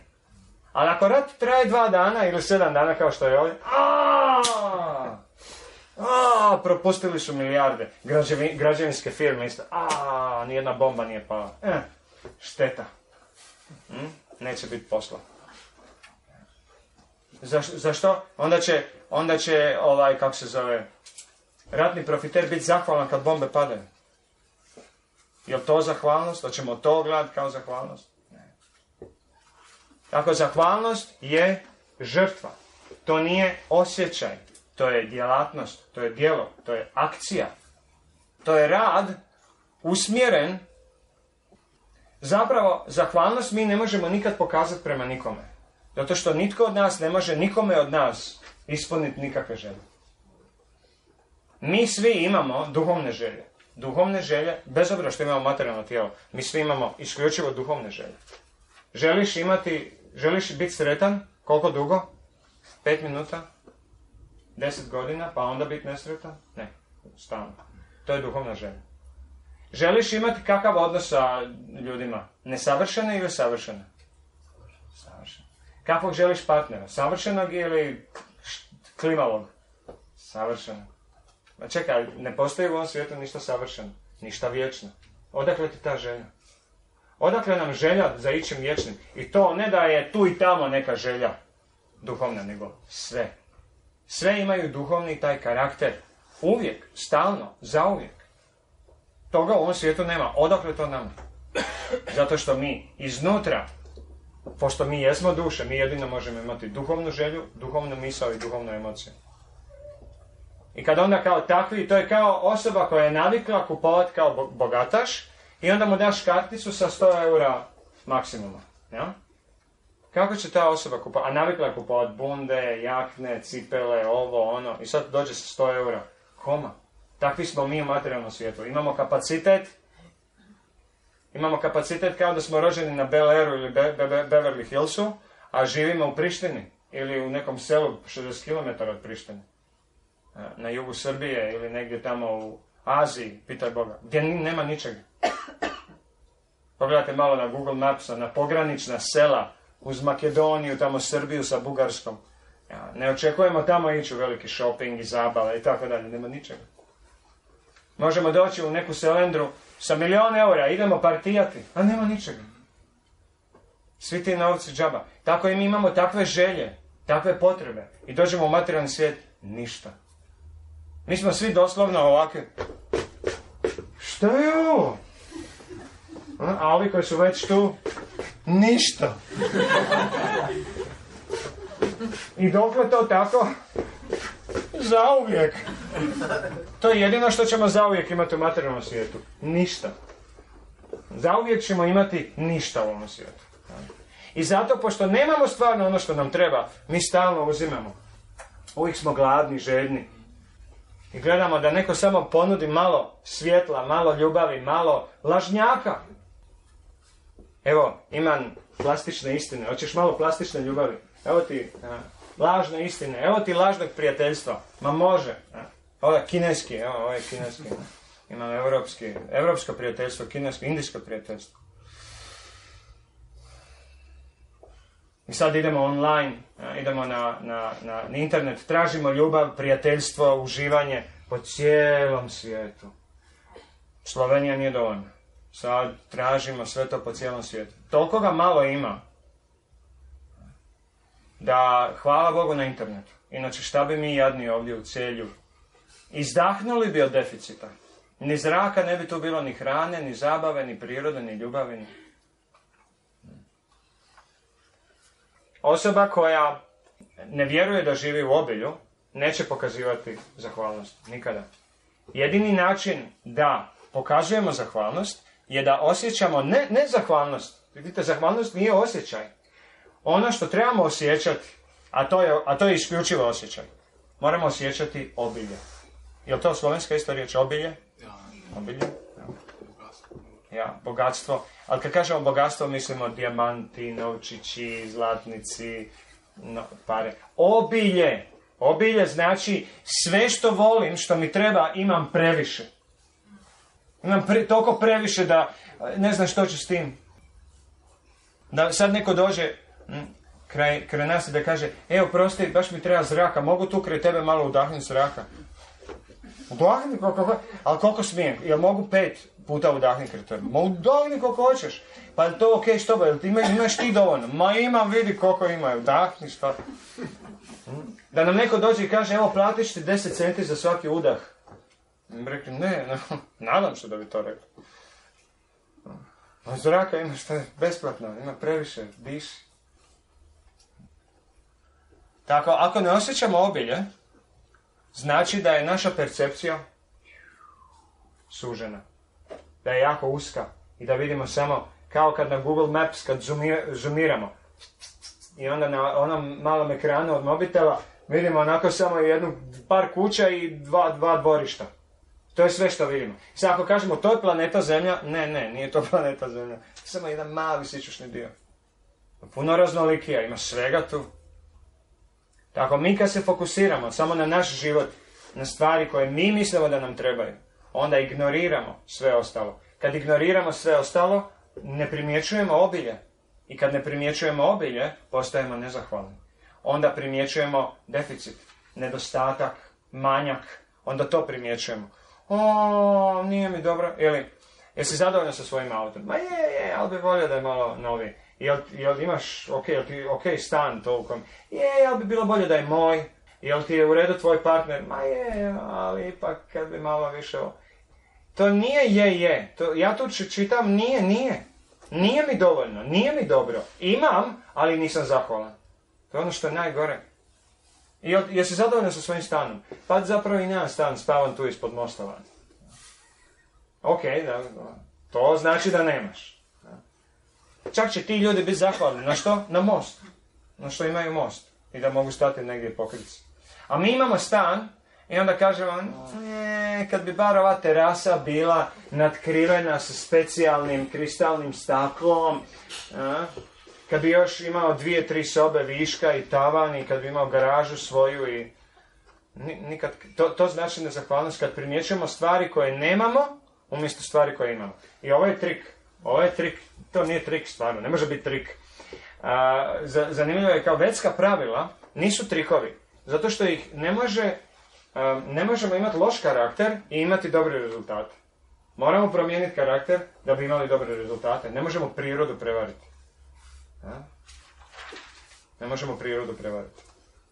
Ali ako rat traje dva dana ili sedam dana kao što je ovdje, aaa, a, propustili su milijarde. Građevi, građevinske firme isto. A, nijedna bomba nije pala. E, šteta. Hm? Neće biti posla. Zaš, zašto? Onda će, onda će, ovaj, kako se zove, ratni profiter biti zahvalan kad bombe padaju. Je to zahvalnost? Hoćemo to gledati kao zahvalnost? Ne. Tako, zahvalnost je žrtva. To nije osjećaj. To je djelatnost, to je djelo, to je akcija. To je rad usmjeren. Zapravo, zahvalnost mi ne možemo nikad pokazati prema nikome. Zato što nitko od nas ne može nikome od nas ispuniti nikakve želje. Mi svi imamo duhovne želje. Duhovne želje, bez obzira što imamo materijalno tijelo, mi svi imamo isključivo duhovne želje. Želiš imati, želiš biti sretan, koliko dugo? Pet minuta? Deset godina, pa onda biti nesretan? Ne, stalno. To je duhovna želja. Želiš imati kakav odnos sa ljudima? Nesavršene ili savršene? Savršene. Kakvog želiš partnera? Savršenog ili klimavog? Savršenog. Ma čekaj, ne postoji u ovom svijetu ništa savršeno, ništa vječno. Odakle ti ta želja? Odakle nam želja za ićim vječnim? I to ne da je tu i tamo neka želja duhovna, nego sve. Sve imaju duhovni taj karakter. Uvijek, stalno, zauvijek. Toga u ovom svijetu nema. Odakle to nama? Zato što mi iznutra, pošto mi jesmo duše, mi jedino možemo imati duhovnu želju, duhovnu misao i duhovnu emociju. I kad onda kao takvi, to je kao osoba koja je navikla kupovati kao bo- bogataš i onda mu daš karticu sa 100 eura maksimuma. Ja? Kako će ta osoba kupovati? A navikla je kupovati bunde, jakne, cipele, ovo, ono. I sad dođe sa 100 eura. Koma. Takvi smo mi u materijalnom svijetu. Imamo kapacitet, imamo kapacitet kao da smo rođeni na Bel Airu ili Be- Be- Be- Beverly Hillsu, a živimo u Prištini ili u nekom selu 60 km od Prištine. E, Na jugu Srbije ili negdje tamo u Aziji, pitaj Boga, gdje nema ničega. Pogledajte malo na Google Mapsa, na pogranična sela uz Makedoniju, tamo Srbiju sa Bugarskom. Ne očekujemo tamo ići u veliki shopping i zabave i tako dalje, nema ničega. Možemo doći u neku selendru sa milion eura, idemo partijati, a nema ničega. Svi ti novci džaba. Tako i mi imamo takve želje, takve potrebe. I dođemo u materijalni svijet, ništa. Mi smo svi doslovno ovakvi. Što je ovo? A a ovi koji su već tu, ništa. I dokle to tako? Zauvijek. To je jedino što ćemo zauvijek imati u materijalnom svijetu. Ništa. Zauvijek ćemo imati ništa u ovom svijetu. I zato, pošto nemamo stvarno ono što nam treba, mi stalno uzimamo. Uvijek smo gladni, žedni. I gledamo da neko samo ponudi malo svjetla, malo ljubavi, malo lažnjaka. Evo, imam plastične istine. Hoćeš malo plastične ljubavi? Evo ti a, lažne istine. Evo ti lažnog prijateljstva. Ma može. a. Je kineski, evo, ovo je kineski. Imam evropski, evropsko prijateljstvo, kinesko, indijsko prijateljstvo. I sad idemo online, idemo na, na, na, na internet, tražimo ljubav, prijateljstvo, uživanje po cijelom svijetu. Slovenija nije dovoljna. Sad tražimo sve to po cijelom svijetu. Toliko ga malo ima da hvala Bogu na internetu. Inače šta bi mi jadni ovdje u celju? Izdahnuli bi od deficita. Ni zraka ne bi tu bilo ni hrane, ni zabave, ni prirode, ni ljubavi. Osoba koja ne vjeruje da živi u obilju, neće pokazivati zahvalnost. Nikada. Jedini način da pokazujemo zahvalnost je da osjećamo ne, ne zahvalnost. Vidite, zahvalnost nije osjećaj. Ono što trebamo osjećati, a to je, a to je isključivo osjećaj. Moramo osjećati obilje. Je li to slovenska isto riječ obilje? Ja, Obilje? Ja. bogatstvo. Ja, bogatstvo. Ali kad kažemo bogatstvo, mislimo dijamanti, novčići, zlatnici, no, pare. Obilje. Obilje znači sve što volim, što mi treba, imam previše. Imam pre, toliko previše da ne znam što ću s tim. Da sad neko dođe mm, kraj, kraj nas i da kaže, evo prosti, baš mi treba zraka, mogu tu kraj tebe malo udahnuti zraka. Udahni koliko, ho- ali koliko smijem? Jel mogu pet puta udahnuti kraj tebe? Ma udahni koliko hoćeš. Pa je to okej, što ba, jel ti ima, imaš ti dovoljno? Ma imam, vidi koliko ima, udahni šta. Da nam neko dođe i kaže, evo platiš ti 10 centi za svaki udah. Rekli, ne, ne, nadam se da bi to rekli. Zraka ima šta je besplatno, ima previše, diši. Tako, ako ne osjećamo obilje, znači da je naša percepcija sužena. Da je jako uska i da vidimo samo kao kad na Google Maps kad zoomi- zoomiramo i onda na onom malom ekranu od mobitela Vidimo onako samo jednu, par kuća i dva, dva dvorišta. To je sve što vidimo. Sad ako kažemo to je planeta Zemlja, ne, ne, nije to planeta Zemlja. Samo jedan mali sičušni dio. Puno raznolikija, ima svega tu. Tako mi kad se fokusiramo samo na naš život, na stvari koje mi mislimo da nam trebaju, onda ignoriramo sve ostalo. Kad ignoriramo sve ostalo, ne primjećujemo obilje. I kad ne primjećujemo obilje, postajemo nezahvalni. Onda primjećujemo deficit, nedostatak, manjak. Onda to primjećujemo. O, nije mi dobro. Ili, jesi zadovoljan sa svojim autom? Ma je, je, ali bi volio da je malo novi. Jel, jel imaš, ok, jel ti, ok, stan toliko? Je, ali bi bilo bolje da je moj. Jel ti je u redu tvoj partner? Ma je, ali ipak kad bi malo više... To nije je, je. To, ja tu či- čitam nije, nije. Nije mi dovoljno, nije mi dobro. Imam, ali nisam zahvalan. To je ono što je najgore. Jel, jesi zadovoljan sa svojim stanom? Pa zapravo i nemam stan, spavam tu ispod mostova. Ok, da. to znači da nemaš. Čak će ti ljudi biti zahvalni. Na što? Na most. Na što imaju most. I da mogu stati negdje pokriti. A mi imamo stan i onda kažemo, "Ne, kad bi bar ova terasa bila natkrivena sa specijalnim kristalnim staklom, a, kad bi još imao dvije, tri sobe viška i tavan i kad bi imao garažu svoju i ni- nikad, to, to znači nezahvalnost kad primjećujemo stvari koje nemamo umjesto stvari koje imamo. I ovo je trik. Ovo je trik. To nije trik stvarno. Ne može biti trik. A, za- zanimljivo je kao vetska pravila nisu trikovi. Zato što ih ne može ne možemo imati loš karakter i imati dobre rezultate. Moramo promijeniti karakter da bi imali dobre rezultate. Ne možemo prirodu prevariti. A? Ne možemo prirodu prevariti.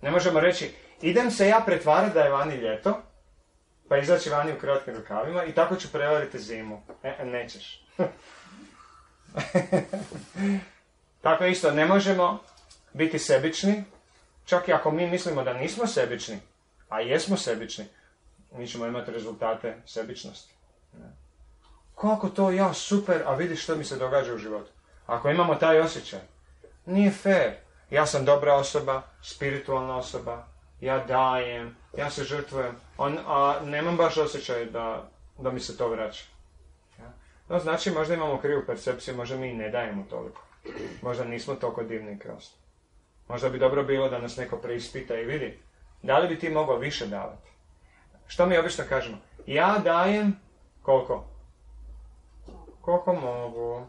Ne možemo reći, idem se ja pretvarati da je vani ljeto, pa izaći vani u kratkim rukavima i tako ću prevariti zimu. E, nećeš. tako isto, ne možemo biti sebični, čak i ako mi mislimo da nismo sebični, a jesmo sebični, mi ćemo imati rezultate sebičnosti. Kako to ja super, a vidiš što mi se događa u životu. Ako imamo taj osjećaj, nije fair. Ja sam dobra osoba, spiritualna osoba, ja dajem, ja se žrtvujem, on, a nemam baš osjećaj da, da mi se to vraća. No, znači možda imamo krivu percepciju, možda mi ne dajemo toliko. Možda nismo toliko divni i. Možda bi dobro bilo da nas neko preispita i vidi, da li bi ti mogao više davati. Što mi obično kažemo? Ja dajem koliko? Koliko mogu.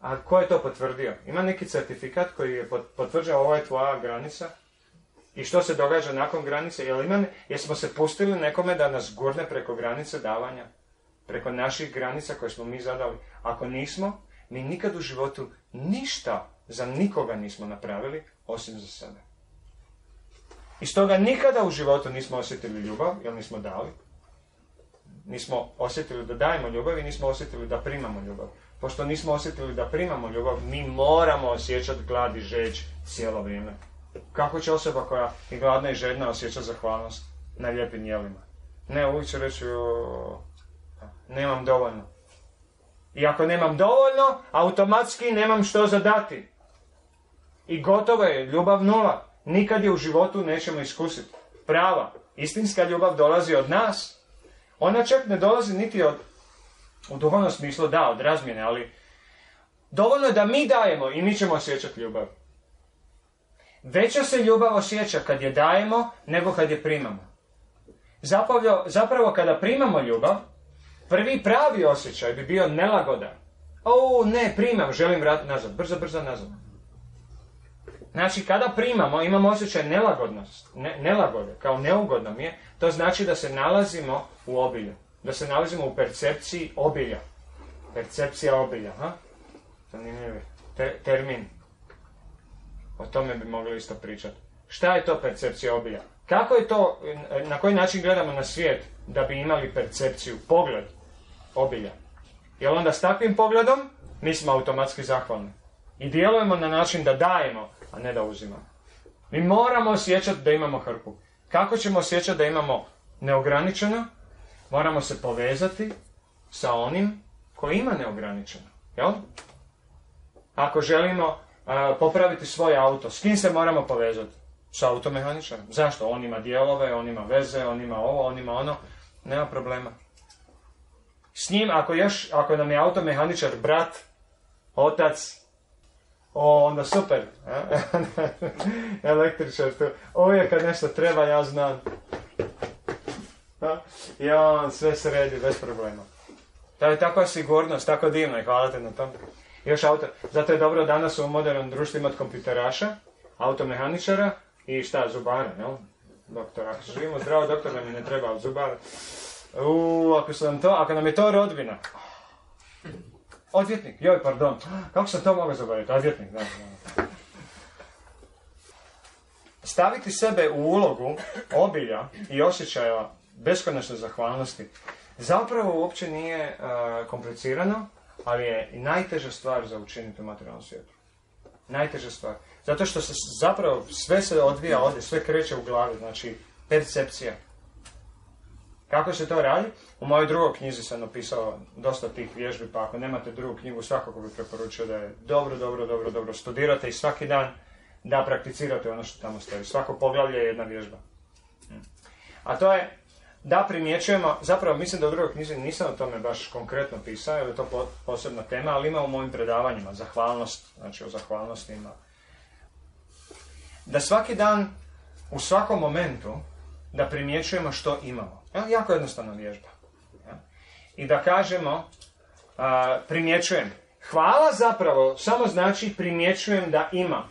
A ko je to potvrdio? Ima neki certifikat koji je pot- potvrđao ovo je tvoja granica? I što se događa nakon granice? Jel ima, ne- jesmo se pustili nekome da nas gurne preko granice davanja? Preko naših granica koje smo mi zadali? Ako nismo, mi nikad u životu ništa za nikoga nismo napravili, osim za sebe. I stoga nikada u životu nismo osjetili ljubav, jer nismo dali. Nismo osjetili da dajemo ljubav i nismo osjetili da primamo ljubav. Pošto nismo osjetili da primamo ljubav, mi moramo osjećati glad i žeđ cijelo vrijeme. Kako će osoba koja je gladna i žedna osjećati zahvalnost na lijepim jelima? Ne, uvijek će reći, "O, nemam dovoljno. I ako nemam dovoljno, automatski nemam što zadati. I gotovo je, ljubav nula. Nikad je u životu nećemo iskusiti. Prava, istinska ljubav dolazi od nas. Ona čak ne dolazi niti od, u duhovnom smislu, da, od razmjene, ali dovoljno je da mi dajemo i mi ćemo osjećati ljubav. Veća se ljubav osjeća kad je dajemo nego kad je primamo. Zapravo, zapravo kada primamo ljubav, prvi pravi osjećaj bi bio nelagodan. O, ne, primam, želim vratiti nazad, brzo, brzo nazad. Znači, kada primamo, imamo osjećaj nelagodnost, ne, nelagode, kao neugodno mi je, to znači da se nalazimo u obilju, da se nalazimo u percepciji obilja. Percepcija obilja, ha? Zanimljiv te, termin. O tome bi mogli isto pričati. Šta je to percepcija obilja? Kako je to, na koji način gledamo na svijet da bi imali percepciju, pogled obilja? Jer onda s takvim pogledom mi smo automatski zahvalni. I djelujemo na način da dajemo, a ne da uzimamo. Mi moramo osjećati da imamo hrpu. Kako ćemo osjećati da imamo neograničeno? Moramo se povezati sa onim koji ima neograničeno. Jel? Ako želimo a, popraviti svoj auto, s kim se moramo povezati? s automehaničarom. Zašto? On ima dijelove, on ima veze, on ima ovo, on ima ono. Nema problema. S njim, ako, još, ako nam je automehaničar brat, otac, o, onda super. Električar tu. Uvijek kad nešto treba, ja znam. I on sve sredi bez problema. To je takva sigurnost, tako divno i hvala te na tom. Još auto, zato je dobro danas u modernom društvu imati kompjuteraša, automehaničara i šta, zubara, jel? Doktora, živimo zdravo, doktor nam ne treba, ali zubar. Uuu, ako, su nam to, ako nam je to rodbina. Odvjetnik, joj, pardon. Kako sam to mogao zaboraviti? Odvjetnik, da. da. Staviti sebe u ulogu obilja i osjećaja beskonačne zahvalnosti zapravo uopće nije e, komplicirano, ali je najteža stvar za učiniti u materijalnom svijetu. Najteža stvar. Zato što se zapravo sve se odvija ovdje, sve kreće u glavi, znači percepcija. Kako se to radi? U mojoj drugoj knjizi sam napisao dosta tih vježbi, pa ako nemate drugu knjigu, svakako bih preporučio da je dobro, dobro, dobro, dobro studirate i svaki dan da prakticirate ono što tamo stoji. Svako poglavlje je jedna vježba. A to je da primjećujemo, zapravo mislim da u drugoj knjizi nisam o tome baš konkretno pisao, jer je to po- posebna tema, ali ima u mojim predavanjima, zahvalnost, znači o zahvalnosti ima. Da svaki dan, u svakom momentu, da primjećujemo što imamo. Evo, jako jednostavna vježba. Ja? I da kažemo, a, primjećujem. Hvala zapravo samo znači primjećujem da imam.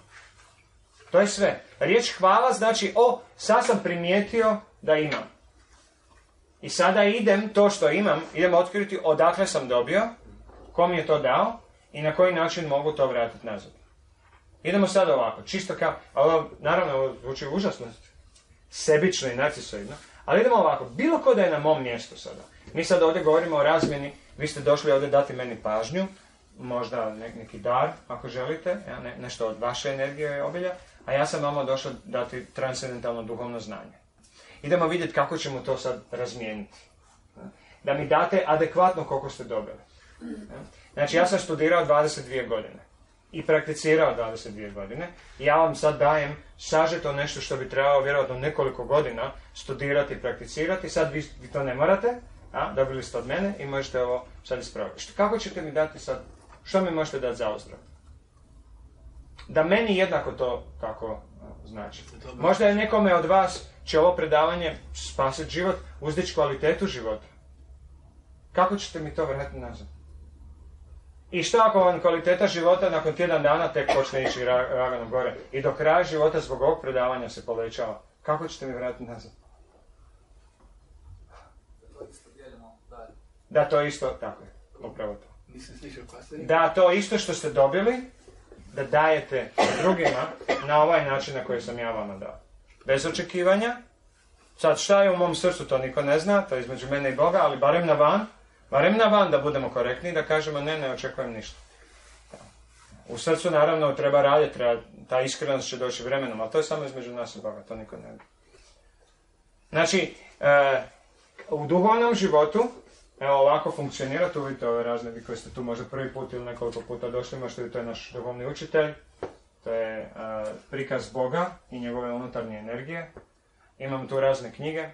To je sve. Riječ hvala znači, o, sad sam primijetio da imam. I sada idem to što imam, idem otkriti odakle sam dobio, ko mi je to dao i na koji način mogu to vratiti nazad. Idemo sad ovako, čisto kao, ovo, naravno, ovo zvuči užasno, sebično i narcisoidno, ali idemo ovako, bilo ko da je na mom mjestu sada. Mi sad ovdje govorimo o razmjeni, vi ste došli ovdje dati meni pažnju, možda ne- neki dar, ako želite, ne- nešto od vaše energije i obilja, a ja sam vama došao dati transcendentalno duhovno znanje. Idemo vidjeti kako ćemo to sad razmijeniti. Da mi date adekvatno koliko ste dobili. Znači, ja sam studirao 22 godine i prakticirao 22 godine. Ja vam sad dajem sažeto nešto što bi trebalo vjerojatno nekoliko godina studirati i prakticirati. Sad vi, vi to ne morate, a, dobili ste od mene i možete ovo sad ispraviti. Što- Kako ćete mi dati sad, što mi možete dati za ozdrav? Da meni jednako to kako a, znači. Možda je nekome od vas će ovo predavanje spasiti život, uzdići kvalitetu života. Kako ćete mi to vratiti nazad? I što ako vam kvaliteta života nakon tjedan dana tek počne ići ra- lagano gore i do kraja života zbog ovog predavanja se povećava? Kako ćete mi vratiti nazad? Da, to isto, tako je, upravo to. Da, to isto što ste dobili, da dajete drugima na ovaj način na koji sam ja vama dao. Bez očekivanja. Sad šta je u mom srcu, to niko ne zna, to je između mene i Boga, ali barem na van, barem na van da budemo korektni, da kažemo ne, ne očekujem ništa. U srcu naravno treba raditi, treba, ta iskrenost će doći vremenom, ali to je samo između nas i Boga, to niko ne vidi. Znači, e, u duhovnom životu, evo ovako funkcionira, tu vidite ove razne, vi koji ste tu možda prvi put ili nekoliko puta došli, možete vidjeti, to je naš duhovni učitelj, to je e, prikaz Boga i njegove unutarnje energije. Imam tu razne knjige.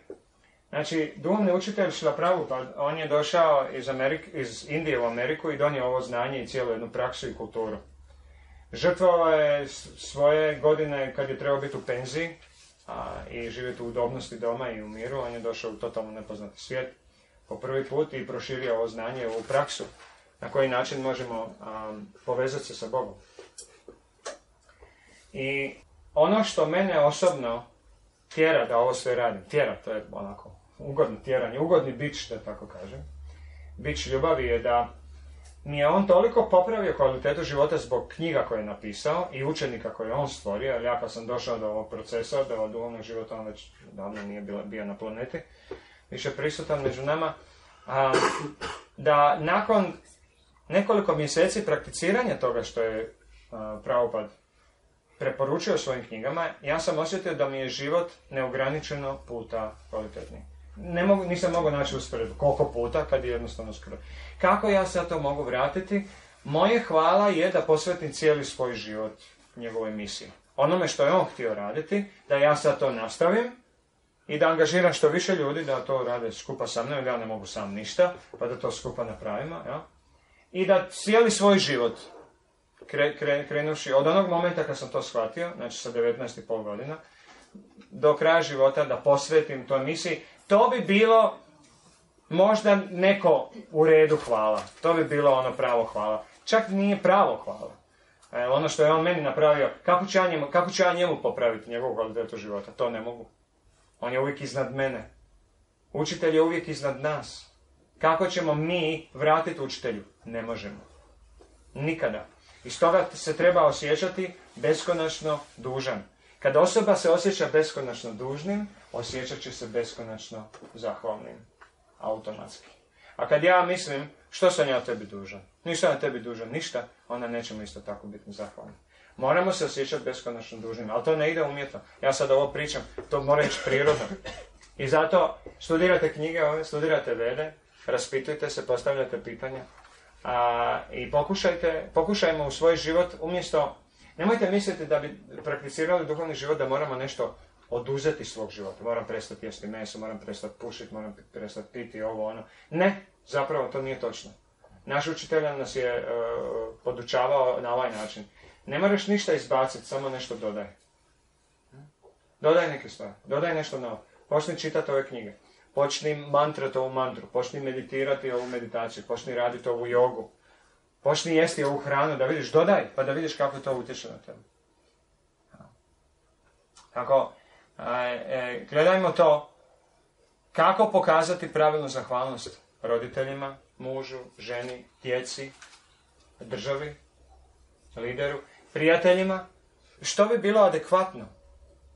Znači, duhovni učitelj Šila Prabhupada, on je došao iz, Amerik, iz Indije u Ameriku i donio ovo znanje i cijelu jednu praksu i kulturu. Žrtvovao je svoje godine kad je trebao biti u penziji a, i živjeti u udobnosti doma i u miru. On je došao u totalno nepoznati svijet po prvi put i proširio ovo znanje u praksu. Na koji način možemo am, povezati se sa Bogom. I ono što mene osobno tjera da ovo sve radim, tjera, to je onako ugodno tjeranje, ugodni bić, da tako kažem. Bić ljubavi je da mi je on toliko popravio kvalitetu života zbog knjiga koje je napisao i učenika koje je on stvorio, jer ja kad sam došao do ovog procesa, do ovog duhovnog života, on već davno nije bio, bio na planeti, više prisutan među nama, a, da nakon nekoliko mjeseci prakticiranja toga što je a, Prabhupada preporučio svojim knjigama, ja sam osjetio da mi je život neograničeno puta kvalitetniji. Ne mogu, nisam mogao naći usporedbu koliko puta kad je jednostavno skoro. Kako ja sad to mogu vratiti? Moje hvala je da posvetim cijeli svoj život njegovoj misiji. onome što je on htio raditi, da ja sad to nastavim i da angažiram što više ljudi da to rade skupa sa mnom, ja ne mogu sam ništa, pa da to skupa napravimo, ja? I da cijeli svoj život, kre, kre, krenuši od onog momenta kad sam to shvatio, znači sa 19,5 godina, do kraja života da posvetim toj misiji, to bi bilo možda neko u redu hvala. To bi bilo ono pravo hvala. Čak nije pravo hvala. E, ono što je on meni napravio, kako ću ja njemu, kako ću ja njemu popraviti njegovu kvalitetu života? To ne mogu. On je uvijek iznad mene. Učitelj je uvijek iznad nas. Kako ćemo mi vratiti učitelju? Ne možemo. Nikada. I stoga se treba osjećati beskonačno dužan. Kad osoba se osjeća beskonačno dužnim, osjećat će se beskonačno zahvalnim. Automatski. A kad ja mislim, što sam ja tebi dužan? Ništa ja tebi dužan, ništa, onda nećemo isto tako biti zahvalni. Moramo se osjećati beskonačno dužnim, ali to ne ide umjetno. Ja sad ovo pričam, to mora ići prirodno. I zato studirate knjige ove, studirate vede, raspitujte se, postavljate pitanja. A, I pokušajte, pokušajmo u svoj život umjesto Nemojte misliti da bi prakticirali duhovni život da moramo nešto oduzeti svog života. Moram prestati jesti meso, moram prestati pušiti, moram prestati piti ovo, ono. Ne, zapravo to nije točno. Naš učitelj nas je uh, podučavao na ovaj način. Ne moraš ništa izbaciti, samo nešto dodaj. Dodaj neke stvari, dodaj nešto novo. Počni čitati ove knjige. Počni mantrati ovu mantru, počni meditirati ovu meditaciju, počni raditi ovu jogu. Počni jesti ovu hranu, da vidiš, dodaj, pa da vidiš kako to utječe na tebe. Tako, e, gledajmo to, kako pokazati pravilnu zahvalnost roditeljima, mužu, ženi, djeci, državi, lideru, prijateljima, što bi bilo adekvatno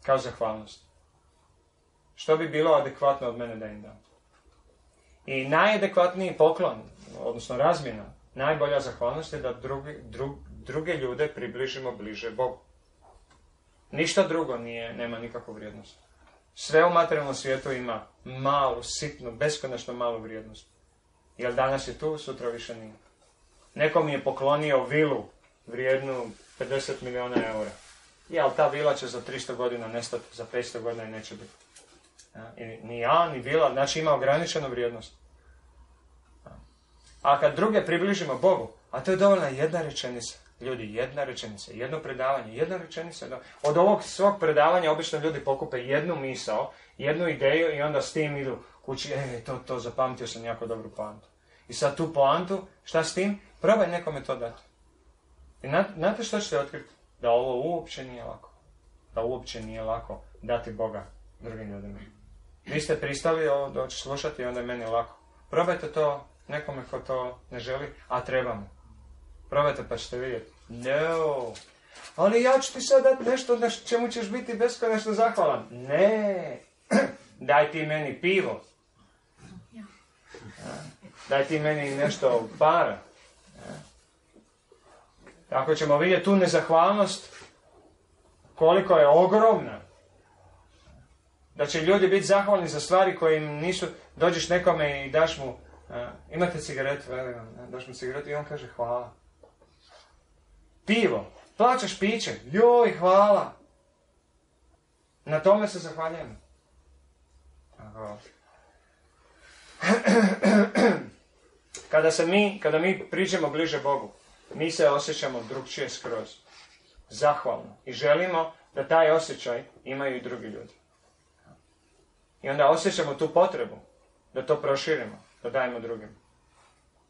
kao zahvalnost? Što bi bilo adekvatno od mene da im dam? I najadekvatniji poklon, odnosno razmjena, najbolja zahvalnost je da drugi, druge ljude približimo bliže Bogu. Ništa drugo nije, nema nikakvu vrijednost. Sve u materijalnom svijetu ima malu, sitnu, beskonačno malu vrijednost. Jer danas je tu, sutra više nije. Neko mi je poklonio vilu vrijednu 50 milijuna eura. I, ali ta vila će za 300 godina nestati, za 500 godina i neće biti. I ni ja, ni vila, znači ima ograničenu vrijednost. A kad druge približimo Bogu, a to je dovoljna jedna rečenica. Ljudi, jedna rečenica, jedno predavanje, jedna rečenica. Od ovog svog predavanja obično ljudi pokupe jednu misao, jednu ideju i onda s tim idu kući, e, to, to, zapamtio sam jako dobru poantu. I sad tu poantu, šta s tim? Probaj nekome to dati. I znate što ćete otkriti? Da ovo uopće nije lako. Da uopće nije lako dati Boga drugim ljudima. Vi ste pristali ovo doći slušati i onda je meni lako. Probajte to nekome ko to ne želi, a trebamo. Probajte pa ćete vidjeti. No. Ali ja ću ti sad dati nešto na čemu ćeš biti beskonačno zahvalan. Ne. Daj ti meni pivo. Daj ti meni nešto para. Tako ćemo vidjeti tu nezahvalnost koliko je ogromna. Da će ljudi biti zahvalni za stvari koje im nisu... Dođeš nekome i daš mu imate cigaretu, daš mu cigaretu i on kaže hvala. Pivo, plaćaš piće, joj, hvala. Na tome se zahvaljujem. Kada se mi, kada mi priđemo bliže Bogu, mi se osjećamo drugčije skroz. Zahvalno. I želimo da taj osjećaj imaju i drugi ljudi. I onda osjećamo tu potrebu da to proširimo da dajemo drugim.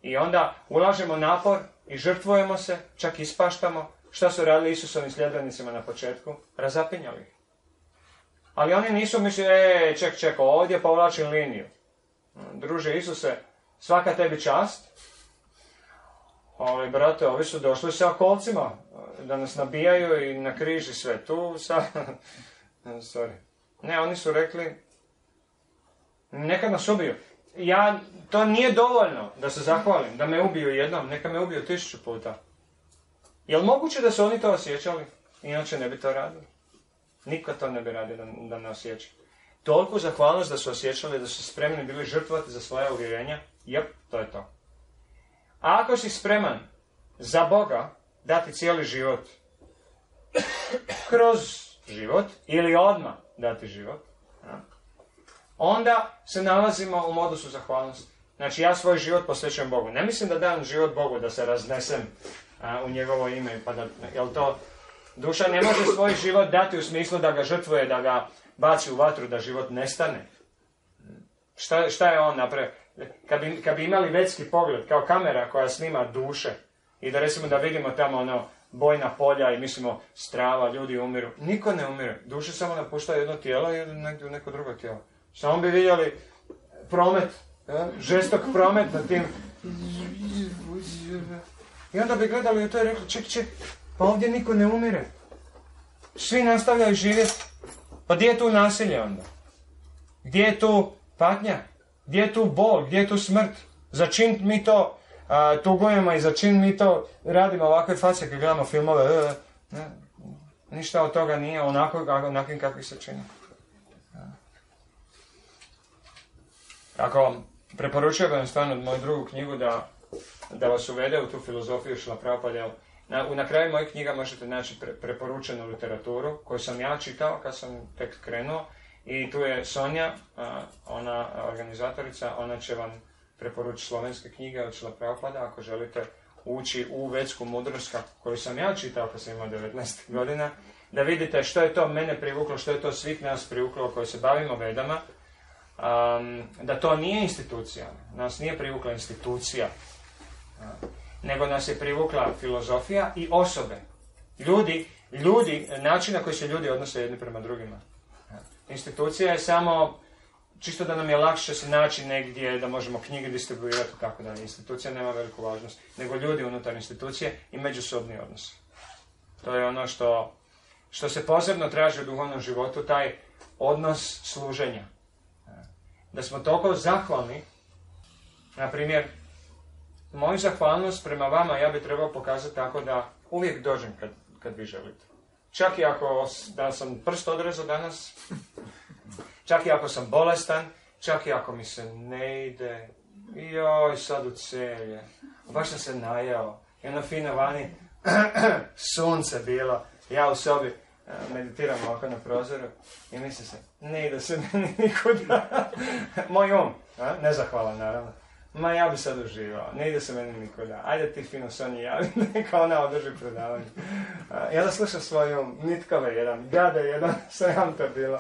I onda ulažemo napor i žrtvujemo se, čak ispaštamo. Šta su radili Isusovim sljedbenicima na početku? Razapinjali ih. Ali oni nisu mislili, e, ček, ček, ovdje povlačim liniju. Druže Isuse, svaka tebi čast. Ali, brate, ovi su došli sa kolcima, da nas nabijaju i na križi sve tu, sa... Sorry. Ne, oni su rekli, neka nas ubiju ja, to nije dovoljno da se zahvalim, da me ubiju jednom, neka me ubiju tisuću puta. Jel moguće da su oni to osjećali? Inače ne bi to radili. Niko to ne bi radio da, da ne osjeća. Toliko zahvalnost da su osjećali, da su spremni bili žrtvovati za svoje uvjerenja, jep, to je to. A ako si spreman za Boga dati cijeli život, kroz život ili odmah dati život, onda se nalazimo u modusu zahvalnosti. Znači ja svoj život posvećujem Bogu. Ne mislim da dam život Bogu, da se raznesem a, u njegovo ime, pa da, jel to, duša ne može svoj život dati u smislu da ga žrtvuje, da ga baci u vatru, da život nestane. Šta, šta je on napravio? Kad bi, kad bi imali vetski pogled, kao kamera koja snima duše, i da recimo da vidimo tamo ono, bojna polja i mislimo strava, ljudi umiru. Niko ne umire. Duše samo napuštaju jedno tijelo i negdje u neko drugo tijelo. Samo bi vidjeli promet, ja? žestok promet na tim... I onda bi gledali i to i rekli, ček, ček, pa ovdje niko ne umire. Svi nastavljaju živjeti. Pa gdje je tu nasilje onda? Gdje je tu patnja? Gdje je tu bol? Gdje je tu smrt? Za čim mi to tugujemo i za čim mi to radimo ovakve face kad gledamo filmove? E, ne, ništa od toga nije onako, onakim kakvi se čini. Ako preporučujem vam stvarno moju drugu knjigu da, da vas uvede u tu filozofiju Šla Prapadel. Na, na kraju mojih knjiga možete naći pre, preporučenu literaturu koju sam ja čitao kad sam tek krenuo i tu je Sonja, ona organizatorica, ona će vam preporučiti slovenske knjige od Šla Prapada ako želite ući u vetsku mudrost koju sam ja čitao kad sam imao 19 godina, da vidite što je to mene privuklo, što je to svih nas privuklo koji se bavimo vedama, um, da to nije institucija, nas nije privukla institucija, nego nas je privukla filozofija i osobe. Ljudi, ljudi, način na koji se ljudi odnose jedni prema drugima. Institucija je samo čisto da nam je lakše se naći negdje, da možemo knjige distribuirati tako da institucija nema veliku važnost, nego ljudi unutar institucije i međusobni odnos. To je ono što, što se posebno traži u duhovnom životu, taj odnos služenja. Da smo toliko zahvalni, na primjer, moju zahvalnost prema vama ja bi trebao pokazati tako da uvijek dođem kad, kad vi želite. Čak i ako da sam prst odrezao danas, čak i ako sam bolestan, čak i ako mi se ne ide, joj, sad u celje, baš sam se najao, jedno fino vani, sunce bilo, ja u sobi meditiram ovako na prozoru i mislim se, ne ide se nikuda. Moj um, nezahvalan naravno. Ma ja bi sad uživao, ne ide se meni nikuda. Ajde ti fino Sonji javi, neka ona održi predavanje. Ja da slušam svoj um, nitkove jedan, gade jedan, sram to bilo.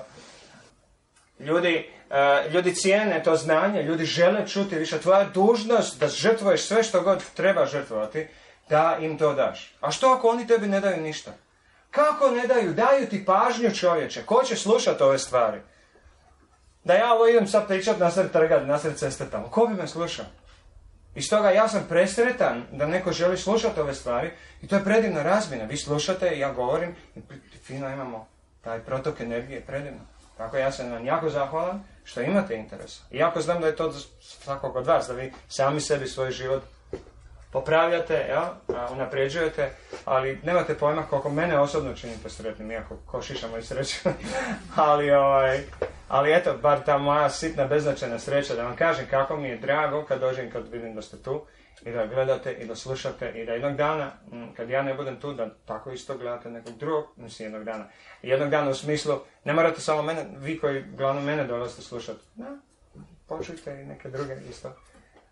Ljudi, uh, ljudi cijene to znanje, ljudi žele čuti više. Tvoja dužnost da žrtvuješ sve što god treba žrtvovati, da im to daš. A što ako oni tebi ne daju ništa? Kako ne daju? Daju ti pažnju čovječe. Ko će slušati ove stvari? Da ja ovo idem sad pričat na sred trga, na sred ceste tamo. Ko bi me slušao? I stoga ja sam presretan da neko želi slušati ove stvari i to je predivna razmjena. Vi slušate, ja govorim i fino imamo taj protok energije, predivno. Tako ja sam vam jako zahvalan što imate interes. Iako znam da je to svakog od vas, da vi sami sebi svoj život popravljate, ja, unapređujete, ali nemate pojma koliko mene osobno činite sretnim, iako ko šišamo i sreću. ali, ovaj, ali eto, bar ta moja sitna beznačajna sreća, da vam kažem kako mi je drago kad dođem, kad vidim da ste tu, i da gledate, i da slušate, i da jednog dana, kad ja ne budem tu, da tako isto gledate nekog drugog, mislim jednog dana. Jednog dana u smislu, ne morate samo mene, vi koji glavno mene dolazite slušati, da, počujte i neke druge isto.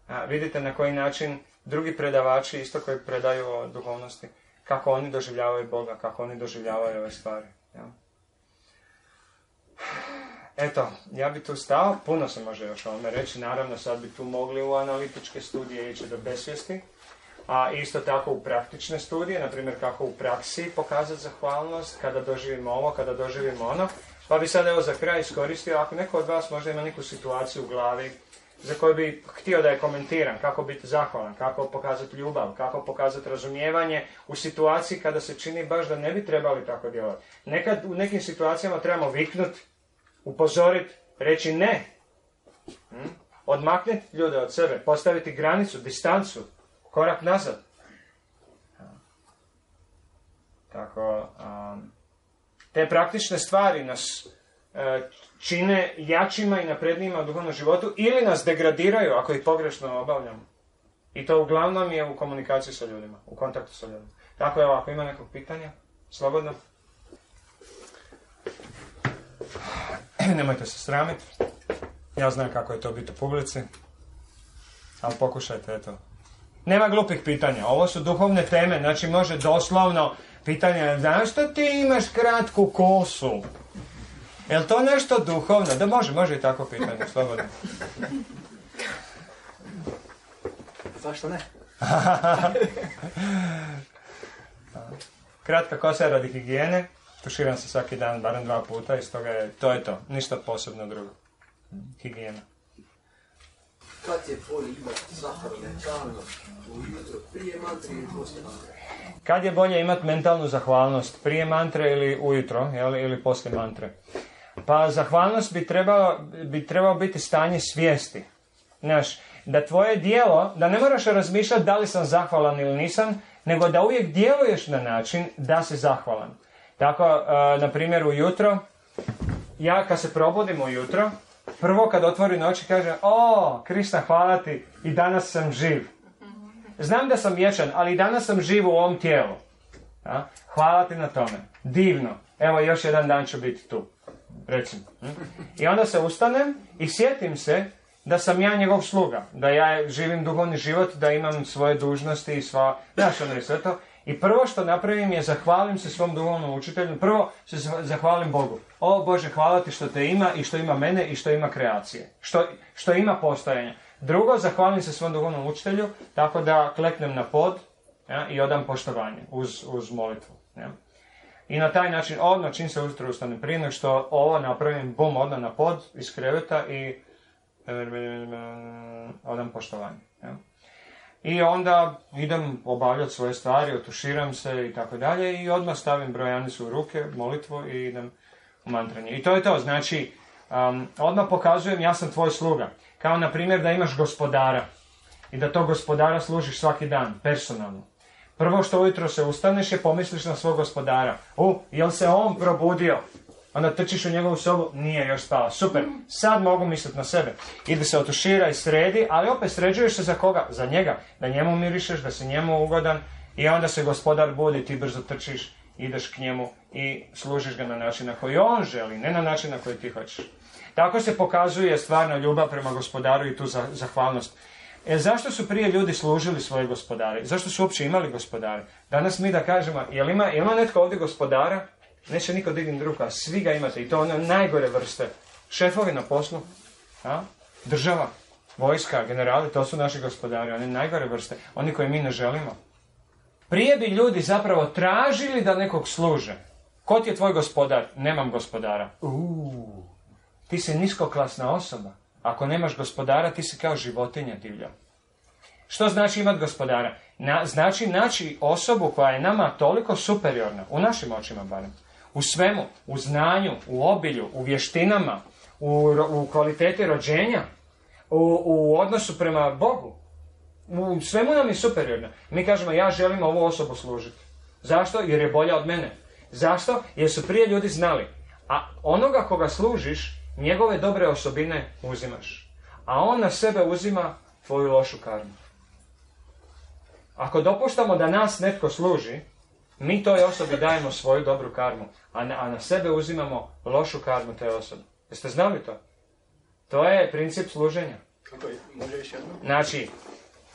A, vidite na koji način drugi predavači isto koji predaju o duhovnosti, kako oni doživljavaju Boga, kako oni doživljavaju ove stvari. Ja. Eto, ja bi tu stao, puno se može još ovome reći, naravno sad bi tu mogli u analitičke studije ići do besvijesti, a isto tako u praktične studije, na primjer kako u praksi pokazati zahvalnost, kada doživimo ovo, kada doživimo ono, pa bi sad evo za kraj iskoristio, ako neko od vas možda ima neku situaciju u glavi za koju bi htio da je komentiram, kako biti zahvalan, kako pokazati ljubav, kako pokazati razumijevanje u situaciji kada se čini baš da ne bi trebali tako djelovati. Nekad u nekim situacijama trebamo viknuti, upozoriti, reći ne, hm? odmaknuti ljude od sebe, postaviti granicu, distancu, korak nazad. Tako, te praktične stvari nas e, čine jačima i naprednijima u duhovnom životu ili nas degradiraju ako ih pogrešno obavljamo. I to uglavnom je u komunikaciji sa ljudima, u kontaktu sa ljudima. Tako je ovako, ima nekog pitanja, slobodno. Nemojte se sramiti. Ja znam kako je to biti u publici. Ali pokušajte, eto. Nema glupih pitanja. Ovo su duhovne teme. Znači, može doslovno pitanja. Zašto ti imaš kratku kosu? Jel to nešto duhovno? Da može, može i tako pitanje, slobodno. Zašto ne? Kratka kosa je radi higijene, tuširam se svaki dan, barem dva puta i stoga je, to je to, ništa posebno drugo. Higijena. Kad je bolje imati mentalnost ujutro prije mantre ili poslije mantre? Kad je bolje imati mentalnu zahvalnost, prije mantre ili ujutro, jel, ili poslije mantre? Pa zahvalnost bi trebalo, bi trebalo biti stanje svijesti. Znaš, da tvoje dijelo, da ne moraš razmišljati da li sam zahvalan ili nisam, nego da uvijek djeluješ na način da si zahvalan. Tako, e, na primjer, ujutro, ja kad se probudim ujutro, prvo kad otvorim oči kažem, o, Krista, hvala ti, i danas sam živ. Znam da sam vječan, ali i danas sam živ u ovom tijelu. A? Hvala ti na tome. Divno. Evo, još jedan dan ću biti tu. Recimo. I onda se ustanem i sjetim se da sam ja njegov sluga. Da ja živim duhovni život, da imam svoje dužnosti i sva... Znaš, ono i sve to. I prvo što napravim je zahvalim se svom duhovnom učitelju. Prvo se zah- zahvalim Bogu. O Bože, hvala ti što te ima i što ima mene i što ima kreacije. Što, što ima postojanja. Drugo, zahvalim se svom duhovnom učitelju tako da kleknem na pod ja, i odam poštovanje uz, uz molitvu. Ja. I na taj način, odmah čim se ujutro ustanem, prije nego što ovo napravim, bum, odmah na pod iz kreveta i odam poštovanje. Ja. I onda idem obavljati svoje stvari, otuširam se i tako dalje i odmah stavim brojanicu u ruke, molitvu i idem u mantranje. I to je to, znači, um, odmah pokazujem ja sam tvoj sluga. Kao na primjer da imaš gospodara i da tog gospodara služiš svaki dan, personalno. Prvo što ujutro se ustaneš je pomisliš na svog gospodara. U, jel se on probudio? Onda trčiš u njegovu sobu, nije još spava. Super, sad mogu misliti na sebe. Ide se otušira i sredi, ali opet sređuješ se za koga? Za njega. Da njemu mirišeš, da si njemu ugodan i onda se gospodar budi, ti brzo trčiš, ideš k njemu i služiš ga na način na koji on želi, ne na način na koji ti hoćeš. Tako se pokazuje stvarna ljubav prema gospodaru i tu za- zahvalnost. E, zašto su prije ljudi služili svoje gospodare? Zašto su uopće imali gospodare? Danas mi da kažemo, jel ima, jel ima netko ovdje gospodara? Neće niko dignuti ruku, a svi ga imate i to one najgore vrste. Šefovi na poslu, a? država, vojska, generali, to su naši gospodari, oni najgore vrste, oni koje mi ne želimo. Prije bi ljudi zapravo tražili da nekog služe. Ko ti je tvoj gospodar? Nemam gospodara. Uuu, ti si niskoklasna osoba. Ako nemaš gospodara, ti si kao životinja divlja. Što znači imati gospodara? Na, znači naći osobu koja je nama toliko superiorna, u našim očima barem, u svemu, u znanju, u obilju, u vještinama, u, u kvaliteti rođenja, u, u odnosu prema Bogu. U svemu nam je superiorna. Mi kažemo, ja želim ovu osobu služiti. Zašto? Jer je bolja od mene. Zašto? Jer su prije ljudi znali. A onoga koga služiš, njegove dobre osobine uzimaš. A on na sebe uzima tvoju lošu karmu. Ako dopuštamo da nas netko služi, mi toj osobi dajemo svoju dobru karmu, a na, a na sebe uzimamo lošu karmu te osobe. Jeste znali to? To je princip služenja. Kako je? Može još jedno? Znači,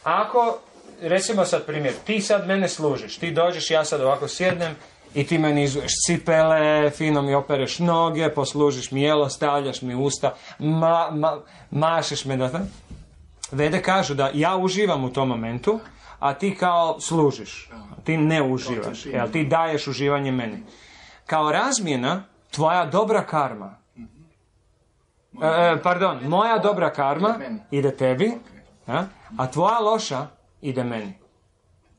ako, recimo sad primjer, ti sad mene služiš, ti dođeš, ja sad ovako sjednem i ti meni izuješ cipele, fino mi opereš noge, poslužiš mi jelo, stavljaš mi usta, ma, ma- mašeš me da... Vede kažu da ja uživam u tom momentu, a ti kao služiš. Ti ne uživaš, jel? Ti daješ uživanje meni. Kao razmjena, tvoja dobra karma, e, e, pardon, moja dobra karma ide tebi, a tvoja loša ide meni.